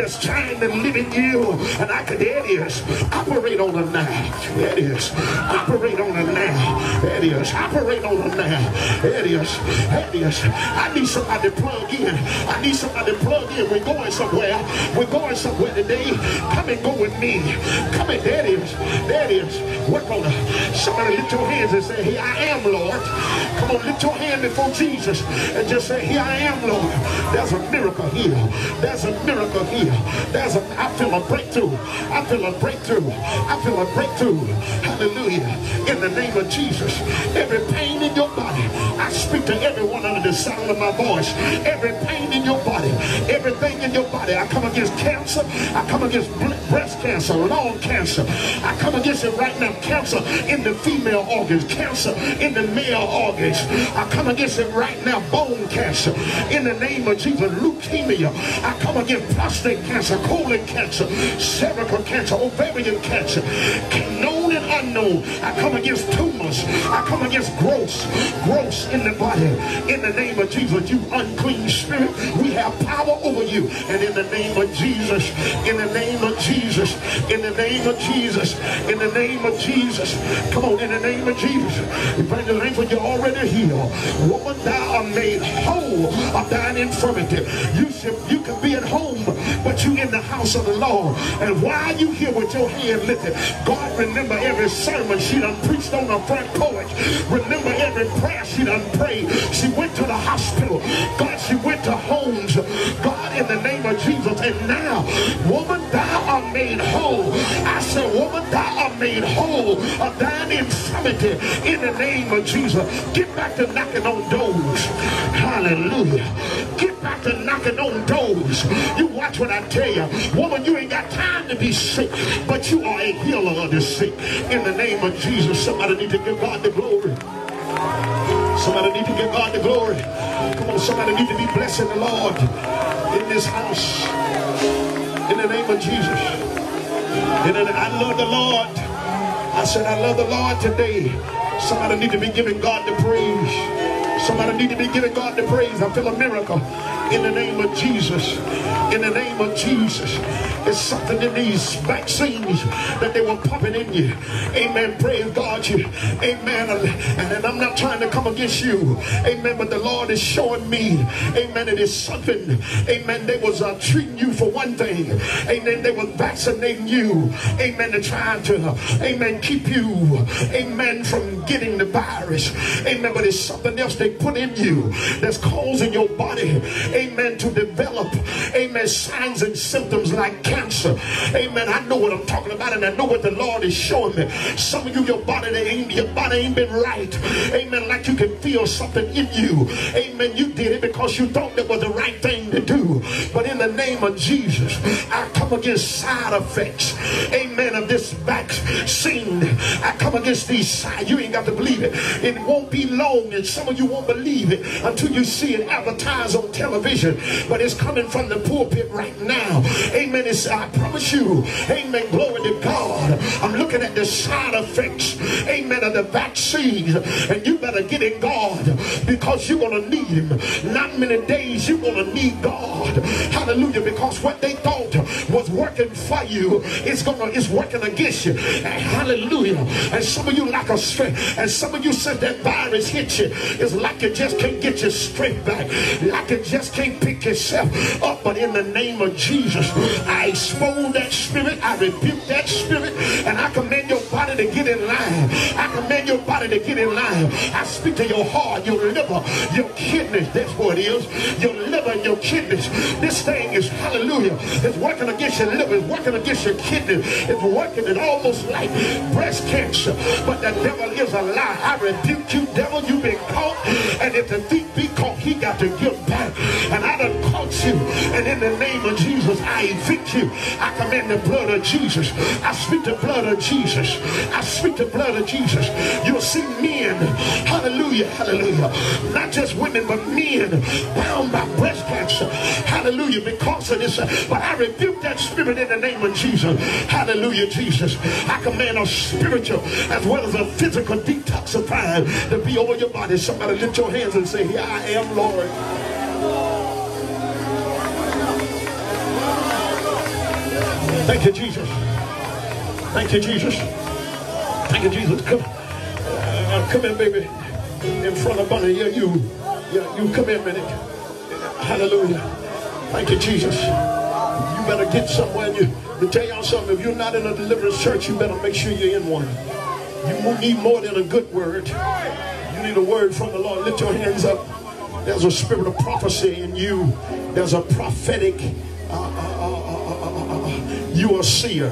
that's trying to live in you. And I there it is. Operate on them now. It is. Operate on them now. It is. Operate on them now. It is. It is. I need somebody to plug in. I need somebody to plug in. We're going somewhere. We're going somewhere today. Come and go with me. Come and There it is. There it is. Work on it. Somebody lift your hands and say, Here I am, Lord. Come on, lift your hand before Jesus and just say, Here I am, Lord. There's a miracle here. There's a miracle here. There's a, I feel a breakthrough. I feel a breakthrough. I feel a breakthrough. Hallelujah. In the name of Jesus. Every pain in your body, I speak to everyone under the sound of my voice. Every pain in your body, everything in your body, I come against cancer. I come against breast cancer, lung cancer. I come against it right now. Cancer in the female organs, cancer in the male organs. I come against it right now. Bone cancer in the name of Jesus. Leukemia. I come against prostate cancer, colon cancer, cervical cancer, ovarian cancer, known and unknown. I come against tumors. I come against growths, growths in the body. In the name of Jesus, you unclean spirit, we have power over you. And in the name of Jesus, in the name of Jesus, in the name of Jesus, in the name of Jesus, come on, in the name of Jesus, you bring the name for you already healed. Woman, thou art made whole of thine infirmity. You should, you can be at home, but you in the house of the Lord. And while you here with your hand lifted, God remember every sermon she done preached on the front porch. Remember every prayer she done prayed. She went to the hospital. God, she went to homes. God, in the name of Jesus. And now, woman, thou art made whole. I said, woman, thou art made whole of thine infirmity in the name of Jesus. Get back to knocking on doors. Hallelujah. Get back to knocking on doors. You watch what I tell you. Woman, you ain't got time to be sick, but you are a healer of the sick. In the name of Jesus, somebody need to give God the glory. Somebody need to give God the glory. Come on, somebody need to be blessing the Lord in this house. In the name of Jesus. The, I love the Lord. I said, I love the Lord today. Somebody need to be giving God the praise. Somebody need to be giving God the praise. I feel a miracle in the name of Jesus. In the name of Jesus. There's something in these vaccines that they were pumping in you. Amen. Praise God. You. Amen. And, I'm not trying to come against you. Amen. But the Lord is showing me. Amen. It is something. Amen. They was uh, treating you for one thing. Amen. They was vaccinating you. Amen. To try to. Amen. Keep you. Amen. From getting the virus. Amen. But it's something else they put in you that's causing your body. Amen. To develop. Amen. Signs and symptoms like cancer. Amen. I know what I'm talking about and I know what the Lord is showing me. Some of you, your body, ain't, your body ain't been right. Amen. Like you can feel something in you. Amen. You did it because you thought it was the right thing to do. But in the name of Jesus, I come against side effects. Amen. Of this vaccine. I come against these side. You ain't got to believe it. It won't be long and some of you won't believe it until you see it advertised on television. But it's coming from the pulpit right now. Amen. It's, I promise you. Amen. Glory to God. I'm looking at the side effects. Amen. Of the vaccines. And you better get in God because you're going to need him. Not many days you're going to need God. Hallelujah. Because what they thought was working for you is going to, is working against you. And hallelujah. And some of you lack a strength. And some of you said that virus hit you. It's like you just can't get your strength back. Like you just can't pick yourself up. But in the name of Jesus, I expose that spirit. I rebuke that spirit. And I command your body to get in line. I command your body to get in line. I speak to your heart, your liver, your kidneys. That's what it is. Your liver and your kidneys. This thing is, hallelujah, it's working against your liver. It's working against your kidneys. It's working it almost like breast cancer. But the devil is a lie. I rebuke you, devil. You've been caught. And if the thief be caught, he got to give back. And I done caught you. And in the name of Jesus, I evict you. I command the blood of Jesus. I speak the blood of Jesus. I speak the blood of Jesus. You'll see men, hallelujah, hallelujah, not just women, but men bound by breast cancer, hallelujah, because of this. But I rebuke that spirit in the name of Jesus. Hallelujah, Jesus. I command a spiritual as well as a physical detoxifying to be over your body. Somebody lift your hands and say, Here I am, Lord. Thank you, Jesus. Thank you, Jesus. Thank you, Jesus. Come, uh, come here, baby. In front of Bunny. Yeah, you. Yeah, you come in, minute. Hallelujah. Thank you, Jesus. You better get somewhere. You, to tell y'all something, if you're not in a deliverance church, you better make sure you're in one. You need more than a good word. You need a word from the Lord. Lift your hands up. There's a spirit of prophecy in you. There's a prophetic. Uh, uh, you are a seer.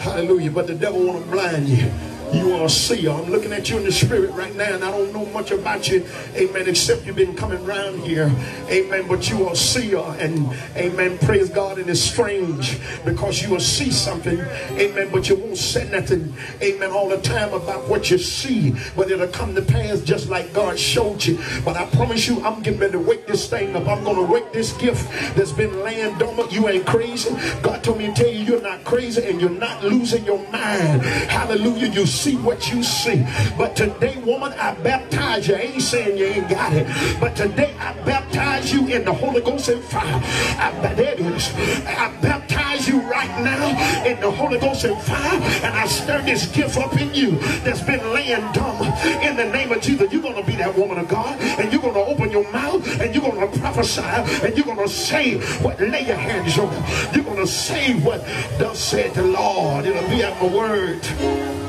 Hallelujah. But the devil want to blind you. You are a seer. I'm looking at you in the spirit right now, and I don't know much about you, amen, except you've been coming around here, amen. But you are a seer, and amen, praise God. And it's strange because you will see something, amen, but you won't say nothing, amen, all the time about what you see, but it'll come to pass just like God showed you. But I promise you, I'm getting ready to wake this thing up. I'm going to wake this gift that's been laying dormant. You ain't crazy. God told me to tell you, you're not crazy, and you're not losing your mind. Hallelujah. You see what you see. But today, woman, I baptize you. I ain't saying you ain't got it. But today, I baptize you in the Holy Ghost and fire. I, there it is. I baptize you right now in the Holy Ghost and fire. And I stir this gift up in you that's been laying dumb. In the name of Jesus, you're going to be that woman of God. And you're going to open your mouth and you're going to prophesy. And you're going to say what lay your hands on. You're going to say what thus said the Lord. It'll be at my word.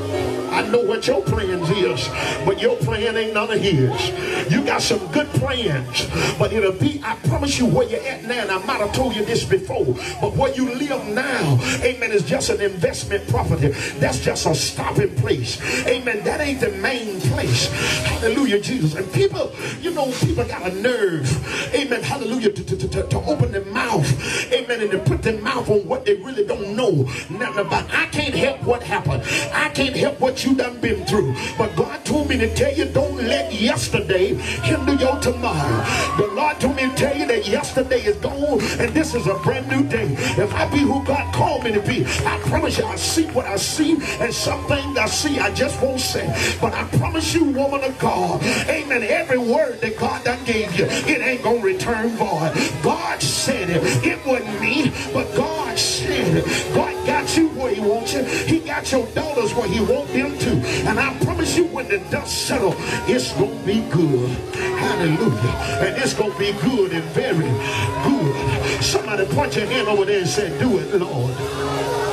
I know what your plans is, but your plan ain't none of his. You got some good plans, but it'll be, I promise you where you're at now, and I might have told you this before, but where you live now, amen, is just an investment property. That's just a stopping place. Amen. That ain't the main place. Hallelujah, Jesus. And people, you know, people got a nerve, amen, hallelujah, to, to, to, to open their mouth, amen, and to put their mouth on what they really don't know nothing about. I can't help what happened. I can't help what you done been through. But God told me to tell you, don't let yesterday hinder your tomorrow. The Lord told me to tell you that yesterday is gone and this is a brand new day. if I be who God called me to be, I promise you I see what I see, and some things I see I just won't say. But I promise you, woman of God, amen, every word that God done gave you, it ain't gonna return void. God said it. It wasn't me, but God said it. God got you where he wants you. He got your daughters where he wants them to. And I promise you, when the dust settles, it's gonna be good. Hallelujah. And it's gonna be good and very good. Somebody point your hand over there and say, do it, Lord.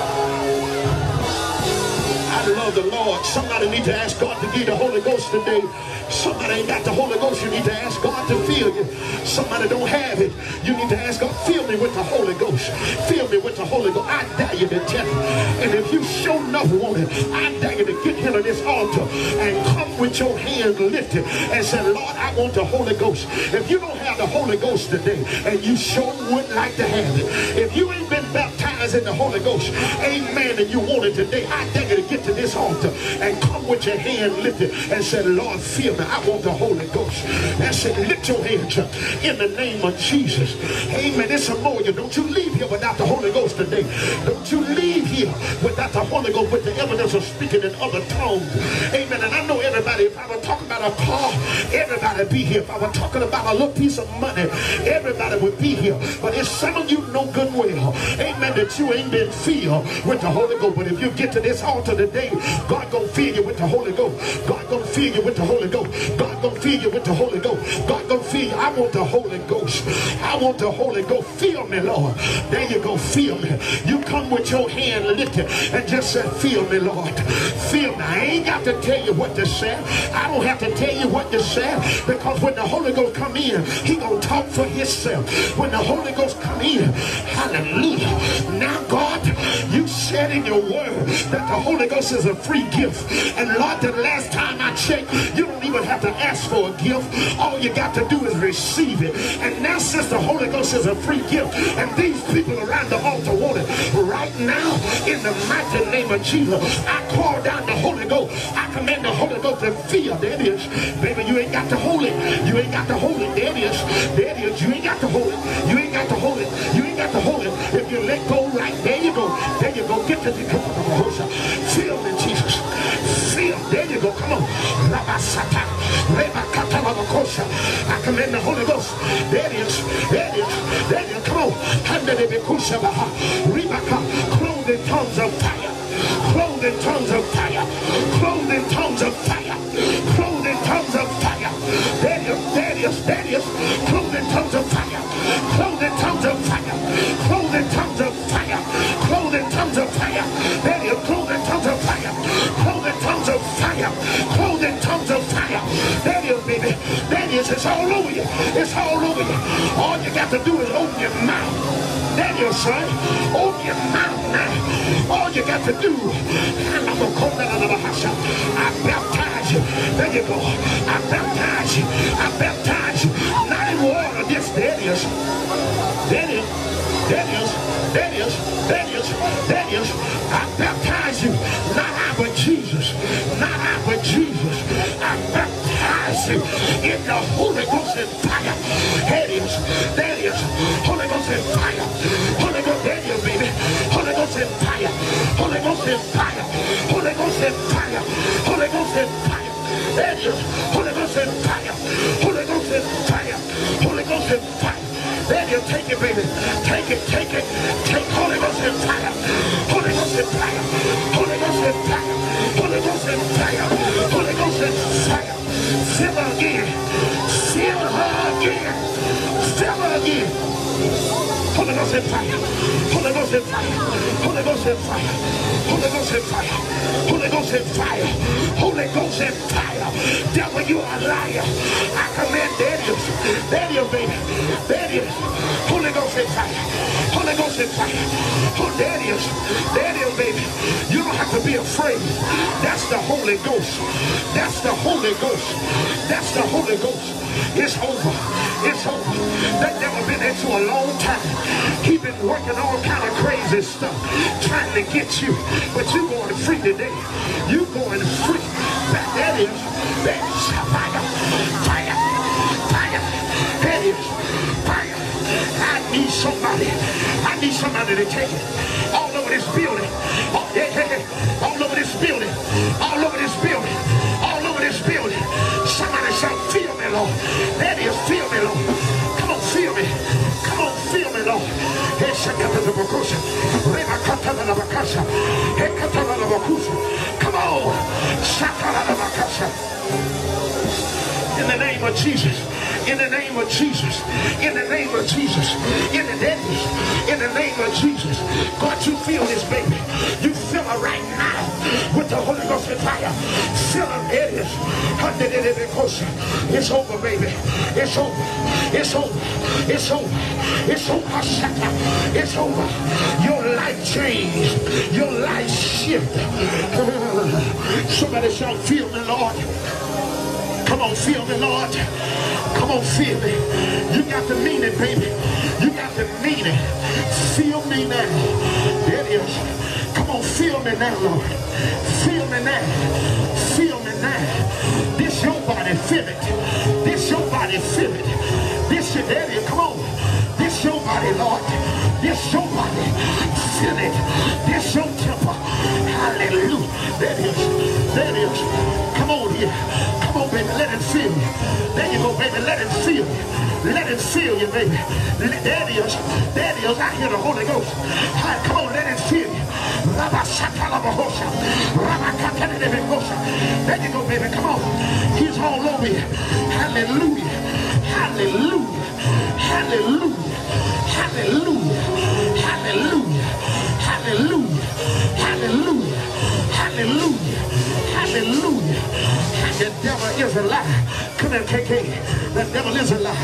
I love the Lord. Somebody need to ask God to give the Holy Ghost today. Somebody ain't got the Holy Ghost. You need to ask God to fill you. Somebody don't have it. You need to ask God, fill me with the Holy Ghost. Fill me with the Holy Ghost. I dare you to tell him. And if you show enough want it, I dare you to get here to this altar and come with your hand lifted and say, Lord, I want the Holy Ghost. If you don't have the Holy Ghost today and you sure would like to have it, if you ain't been baptized in the Holy Ghost, amen, and you want it today, I dare you to get to this altar and come with your hand lifted and say, Lord, fill me. I want the Holy Ghost. And say, lift your hands up in the name of Jesus. Amen. It's a lawyer. Don't you leave here without the Holy Ghost today. Don't you leave here without the Holy Ghost with the evidence of speaking in other tongues. Amen. And I know everybody, if I were talking about a car, everybody be here. If I were talking about a little piece of money, everybody would be here. But if some of you know good well, amen, you ain't been filled with the Holy Ghost. But if you get to this altar today, God gonna fill you with the Holy Ghost. God gonna fill you with the Holy Ghost. God gonna fill you with the Holy Ghost. God gonna fill you. I want the Holy Ghost. I want the Holy Ghost. Fill me, Lord. There you go. Fill me. You come with your hand lifted and just say, fill me, Lord. Fill me. I ain't got to tell you what to say. I don't have to tell you what to say because when the Holy Ghost come in, he gonna talk for himself. When the Holy Ghost come in, hallelujah. Now, God, you said in your word that the Holy Ghost is a free gift. And Lord, the last time I checked, you don't even have to ask for a gift. All you got to do is receive it. And now since the Holy Ghost is a free gift, and these people around the altar want it, right now, in the mighty name of Jesus, I call down the Holy Ghost. I command the Holy Ghost to fill. There it is. Baby, you ain't got to hold it. You ain't got to hold it. There it is. There it is. You ain't got to hold it. You ain't got to hold it. You ain't got to hold it. If you let go right, there you go. There you go. Get to the Feel me, Jesus. Feel. There you go. Come on. Rabasata. Rebakatalabakosha. I command the Holy Ghost. There it is. There it is. There it is. Come on. Handadebekushabaha. Ribaka. Clothed in tongues of fire. Clothed in tongues of fire. Clothed in tongues of fire. Clothed in tongues of fire. There it is. There it is. There it is. Your mouth. All you got to do. I baptize you. There you go. I baptize you. I baptize you. Not in water. This, there it is. There it is. There it is. There it is. There it is. Ghost and fire. Holy Ghost and fire. Holy Ghost and fire. Is. Holy Ghost and fire. Holy Ghost and fire. Holy Ghost and fire. There you take it, baby. Take it, take it. Take Holy Ghost and fire. Holy Ghost and fire. Holy Ghost and fire. Holy Ghost and fire. Holy Ghost and fire. Fill again. Fill her again. Fill her again. Holy Ghost and fire. Holy Ghost and fire. Holy Ghost and fire. Ghost and fire. Holy Ghost and fire. Holy Ghost and fire. Devil, you are a liar. I command Daniel. Daniel, baby. Daniel. Holy Ghost and fire. Holy Ghost and fire. Oh, Daniel. Daniel, baby. You don't have to be afraid. That's the Holy Ghost. That's the Holy Ghost. That's the Holy Ghost. It's over. It's. That devil been into a long time. He been working all kind of crazy stuff trying to get you. But you going free today. You going free. That, that is, that is fire. Fire. Fire. That is fire. I need somebody. I need somebody to take it. All over this building. All, yeah, yeah, yeah. all over this building. All over Come on. In the name of Jesus. In the name of Jesus. In the name of Jesus. In the name, in the name of Jesus. God, you feel this baby. You feel it right now with the Holy Ghost and fire. Feel. It. It's over, baby. It's over. It's over. It's over. It's over. It's over. Your life changed. Your life shifted. Somebody shall feel me, Lord. Come on, feel me, Lord. Come on, feel me. You got to mean it, baby. You got to mean it. Feel me now. There it is. Come on, feel me now, Lord. Feel me now. Feel now. This your body, feel it. This your body, feel it. This your come on. This your body, Lord. This your body. Feel it. This your temple. Hallelujah. There it is. There it is. Come on here. Come on, baby. Let it feel you. There you go, baby. Let it feel you. Let it feel you, baby. There it is. There it is. I hear the Holy Ghost. Hi, Come on, let it feel you. There you go, baby. Come on. He's all over you. Hallelujah. Hallelujah. Hallelujah. Hallelujah. Hallelujah. Hallelujah. Hallelujah. Hallelujah. Hallelujah. The devil is a lie. Come here, KK. The devil is a lie.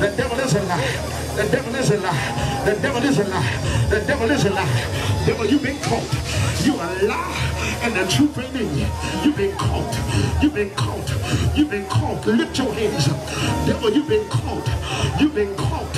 The devil is a lie. The devil is a lie. The devil is a lie. The devil is a lie. Devil, you've been caught. You a lie. And the truth ain't in you. You've been caught. You've been caught. You've been caught. Lift your hands up. Devil, you've been caught. You've been caught.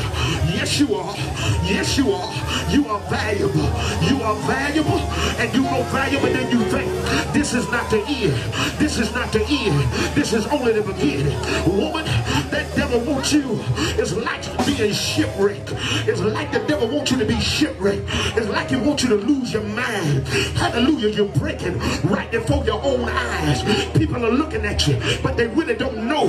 Yes, you are. Yes, you are. You are valuable. You are valuable, and you more valuable than you think. This is not the end. This is not the end. This is only the beginning. Woman, that devil wants you. It's like being shipwrecked. It's like the devil wants you to be shipwrecked. It's like he wants you to lose your mind. Hallelujah. You're breaking right before your own eyes. People are looking at you, but they really don't know.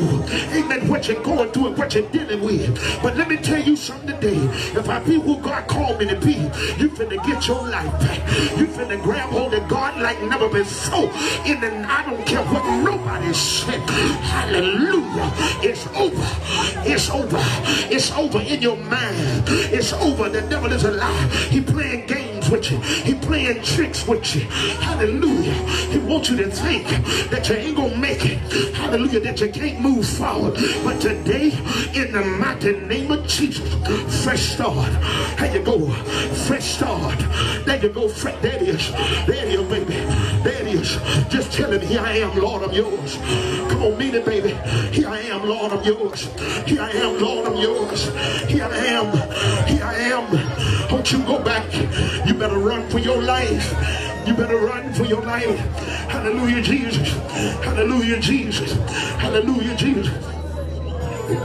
Amen. What you're going through and what you're dealing with. But let me tell you something today. If I be who God called me to be, you finna get your life back. You finna grab hold of God like never before. In the I don't care what nobody said. Hallelujah. It's over. It's over. It's over in your mind. It's over. The devil is a lie. He playing games with you. He playing tricks with you. Hallelujah. He wants you to think that you ain't gonna make it. Hallelujah. That you can't move forward. But today, in the mighty name of Jesus, fresh start. How you go? Fresh start. There you go. Fresh. There it is. There it is, baby. There it is. Just tell him, here I am, Lord, I'm yours. Come on, mean it, baby. Here I am, Lord, I'm yours. Here I am, Lord, I'm yours. Here I am. Here I am. Don't you go back. You better run for your life. You better run for your life. Hallelujah, Jesus. Hallelujah, Jesus. Hallelujah, Jesus.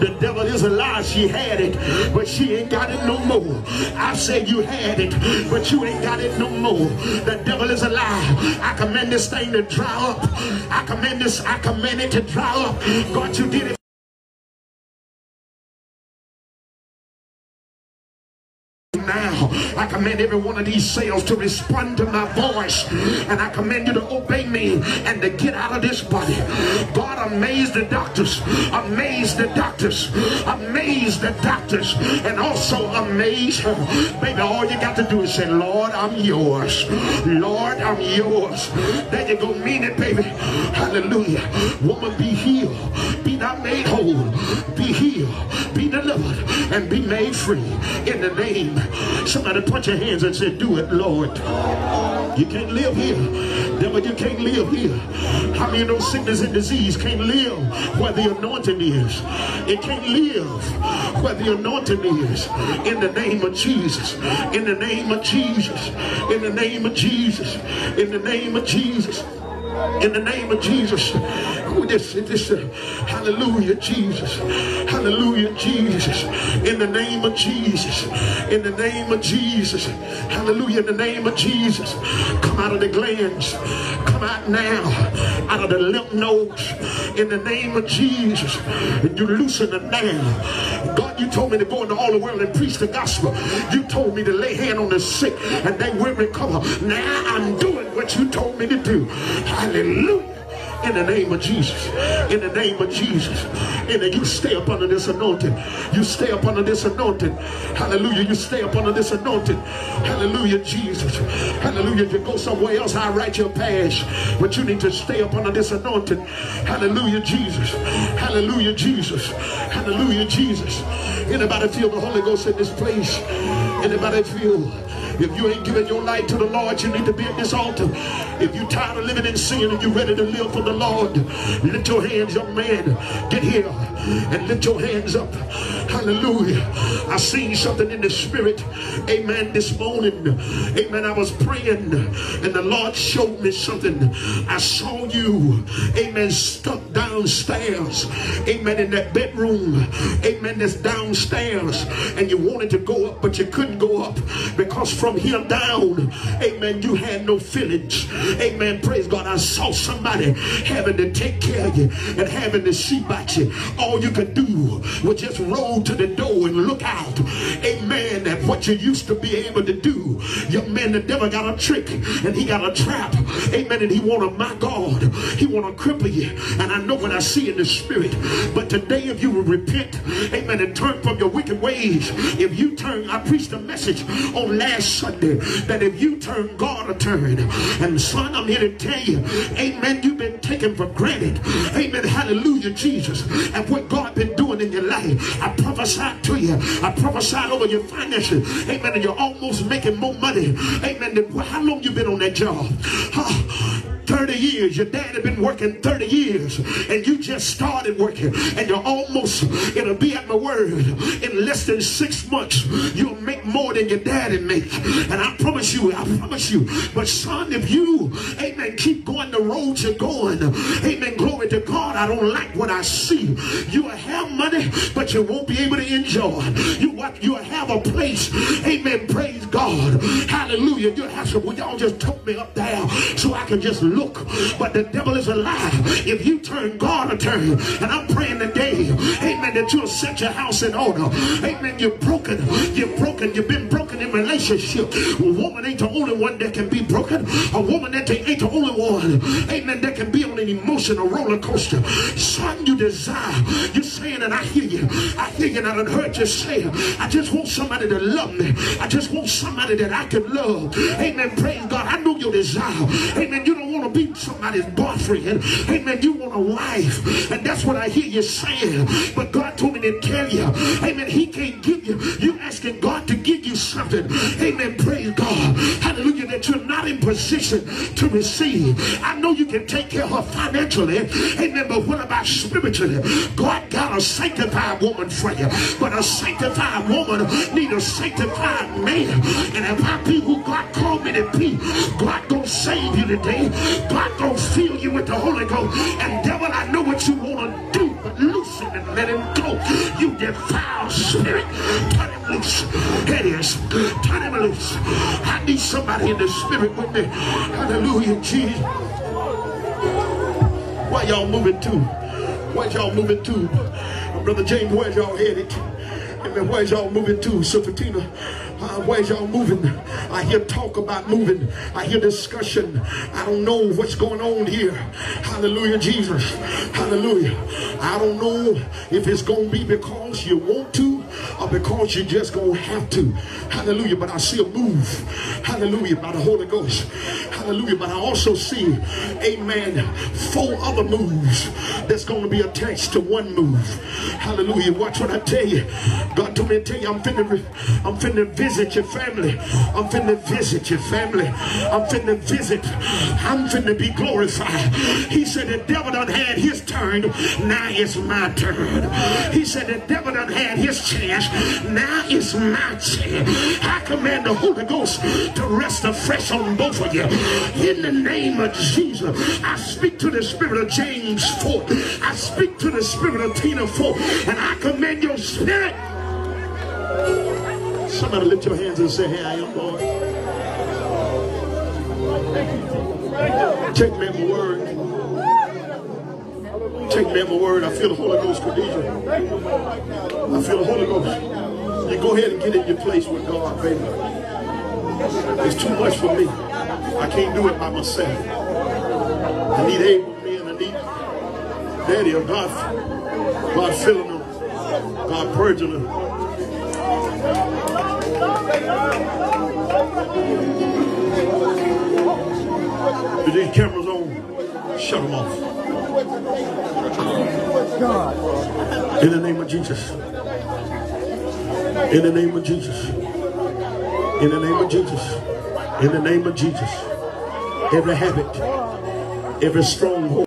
The devil is a lie. She had it, but she ain't got it no more. I said you had it, but you ain't got it no more. The devil is a lie. I command this thing to dry up. I command this, I command it to dry up. God, you did it. I command every one of these cells to respond to my voice. And I command you to obey me and to get out of this body. God, amaze the doctors. Amaze the doctors. Amaze the doctors. And also amaze her. Baby, all you got to do is say, Lord, I'm yours. Lord, I'm yours. There you go. Mean it, baby. Hallelujah. Woman, be healed. Be not made whole. Be healed. Be delivered. And be made free. In the name. Somebody put your hands and say, do it, Lord. You can't live here. Devil, you can't live here. How many know sickness and disease can't live where the anointing is? It can't live where the anointing is. In the name of Jesus. In the name of Jesus. In the name of Jesus. In the name of Jesus. In the name of Jesus. Oh, this, this, uh, hallelujah, Jesus. Hallelujah, Jesus. In the name of Jesus. In the name of Jesus. Hallelujah, in the name of Jesus. Come out of the glands. Come out now. Out of the lymph nodes. In the name of Jesus. And you loosen it now. God, you told me to go into all the world and preach the gospel. You told me to lay hand on the sick and they will recover. Now I'm doing what you told me to do. Hallelujah in the name of Jesus. In the name of Jesus. And then you stay up under this anointing. You stay up under this anointing. Hallelujah. You stay up under this anointing. Hallelujah, Jesus. Hallelujah. If you go somewhere else, I'll write your page. But you need to stay up under this anointing. Hallelujah, Jesus. Hallelujah, Jesus. Hallelujah, Jesus. Anybody feel the Holy Ghost in this place? Anybody feel if you ain't giving your life to the Lord, you need to be at this altar. If you tired of living in sin and you ready to live for the Lord, lift your hands, young man. Get here and lift your hands up. Hallelujah. I seen something in the spirit. Amen. This morning. Amen. I was praying and the Lord showed me something. I saw you. Amen. Stuck downstairs. Amen. In that bedroom. Amen. That's downstairs. And you wanted to go up, but you couldn't go up because from here down, amen, you had no feelings. Amen. Praise God. I saw somebody having to take care of you and having to see about you. All you could do was just roll to the door and look out. Amen. At what you used to be able to do. Young man, the devil got a trick and he got a trap. Amen. And he want to, my God, he want to cripple you. And I know what I see in the spirit. But today, if you will repent, amen, and turn from your wicked ways, if you turn, I preached a message on last Sunday that if you turn, God will turn. And son, I'm here to tell you, amen, you've been taken for granted. Amen. Hallelujah, Jesus. And what God been doing in your life, I prophesied to you. I prophesied over your finances. Amen. And you're almost making more money. Amen. How long you been on that job? Huh? 30 years. Your dad had been working 30 years and you just started working and you're almost, it'll be at my word, in less than six months, you'll make more than your daddy make. And I promise you, I promise you. But son, if you, amen, keep going the road you're going, amen, glory to God, I don't like what I see. You will have money, but you won't be able to enjoy. You what you have a place, amen, praise God. Hallelujah. You have some, well, y'all just took me up there so I can just look. But the devil is alive. If you turn, God will turn. And I'm praying today, amen, that you'll set your house in order. Amen. You're broken. You're broken. You've been broken in relationship. A woman ain't the only one that can be broken. A woman ain't the only one, amen, that can be on an emotional roller coaster. Son, you desire. You're saying, and I hear you. I hear you, and I done heard you say, I just want somebody to love me. I just want somebody that I can love. Amen. Praise God. I know your desire. Amen. You don't want to be somebody's boyfriend. Amen. You want a wife. And that's what I hear you saying. But God told me to tell you. Amen. He can't give you. You asking God to give you something. Amen. Praise God. Hallelujah. That you're not in position to receive. I know you can take care of her financially. Amen. But what about spiritually? God got a sanctified woman for you. But a sanctified woman need a sanctified man. And if I be who God called me to be, God gonna save you today. God gonna fill you with the Holy Ghost. And devil, I know what you want to do, but loosen and let him go. You defile spirit. Turn him loose. It is. Turn him loose. I need somebody in the spirit with me. Hallelujah, Jesus. Why y'all moving to? Where y'all moving to? Brother James, where's y'all headed? Amen. Where's y'all moving to? Sister Tina, uh, where's y'all moving? I hear talk about moving. I hear discussion. I don't know what's going on here. Hallelujah, Jesus. Hallelujah. I don't know if it's going to be because you want to or because you just going to have to. Hallelujah. But I see a move. Hallelujah. By the Holy Ghost. Hallelujah. But I also see, amen, four other moves that's going to be attached to one move. Hallelujah. Watch what I tell you. God told me to tell you I'm finna, I'm finna visit visit your family. I'm finna visit your family. I'm finna visit. I'm finna be glorified. He said the devil done had his turn. Now it's my turn. He said the devil done had his chance. Now it's my chance. I command the Holy Ghost to rest afresh on both of you. In the name of Jesus, I speak to the spirit of James 4. I speak to the spirit of Tina 4. And I command your spirit. Somebody lift your hands and say, Hey, I am Lord. Take me at my word. Take me at my word. I feel the Holy Ghost, Khadijah. I feel the Holy Ghost. You go ahead and get in your place with God, baby. It's too much for me. I can't do it by myself. I need able men. I need daddy or God. God filling them. God purging them. If these cameras on, shut them off. In the name of Jesus. In the name of Jesus. In the name of Jesus. In the name of Jesus. Every habit, every stronghold.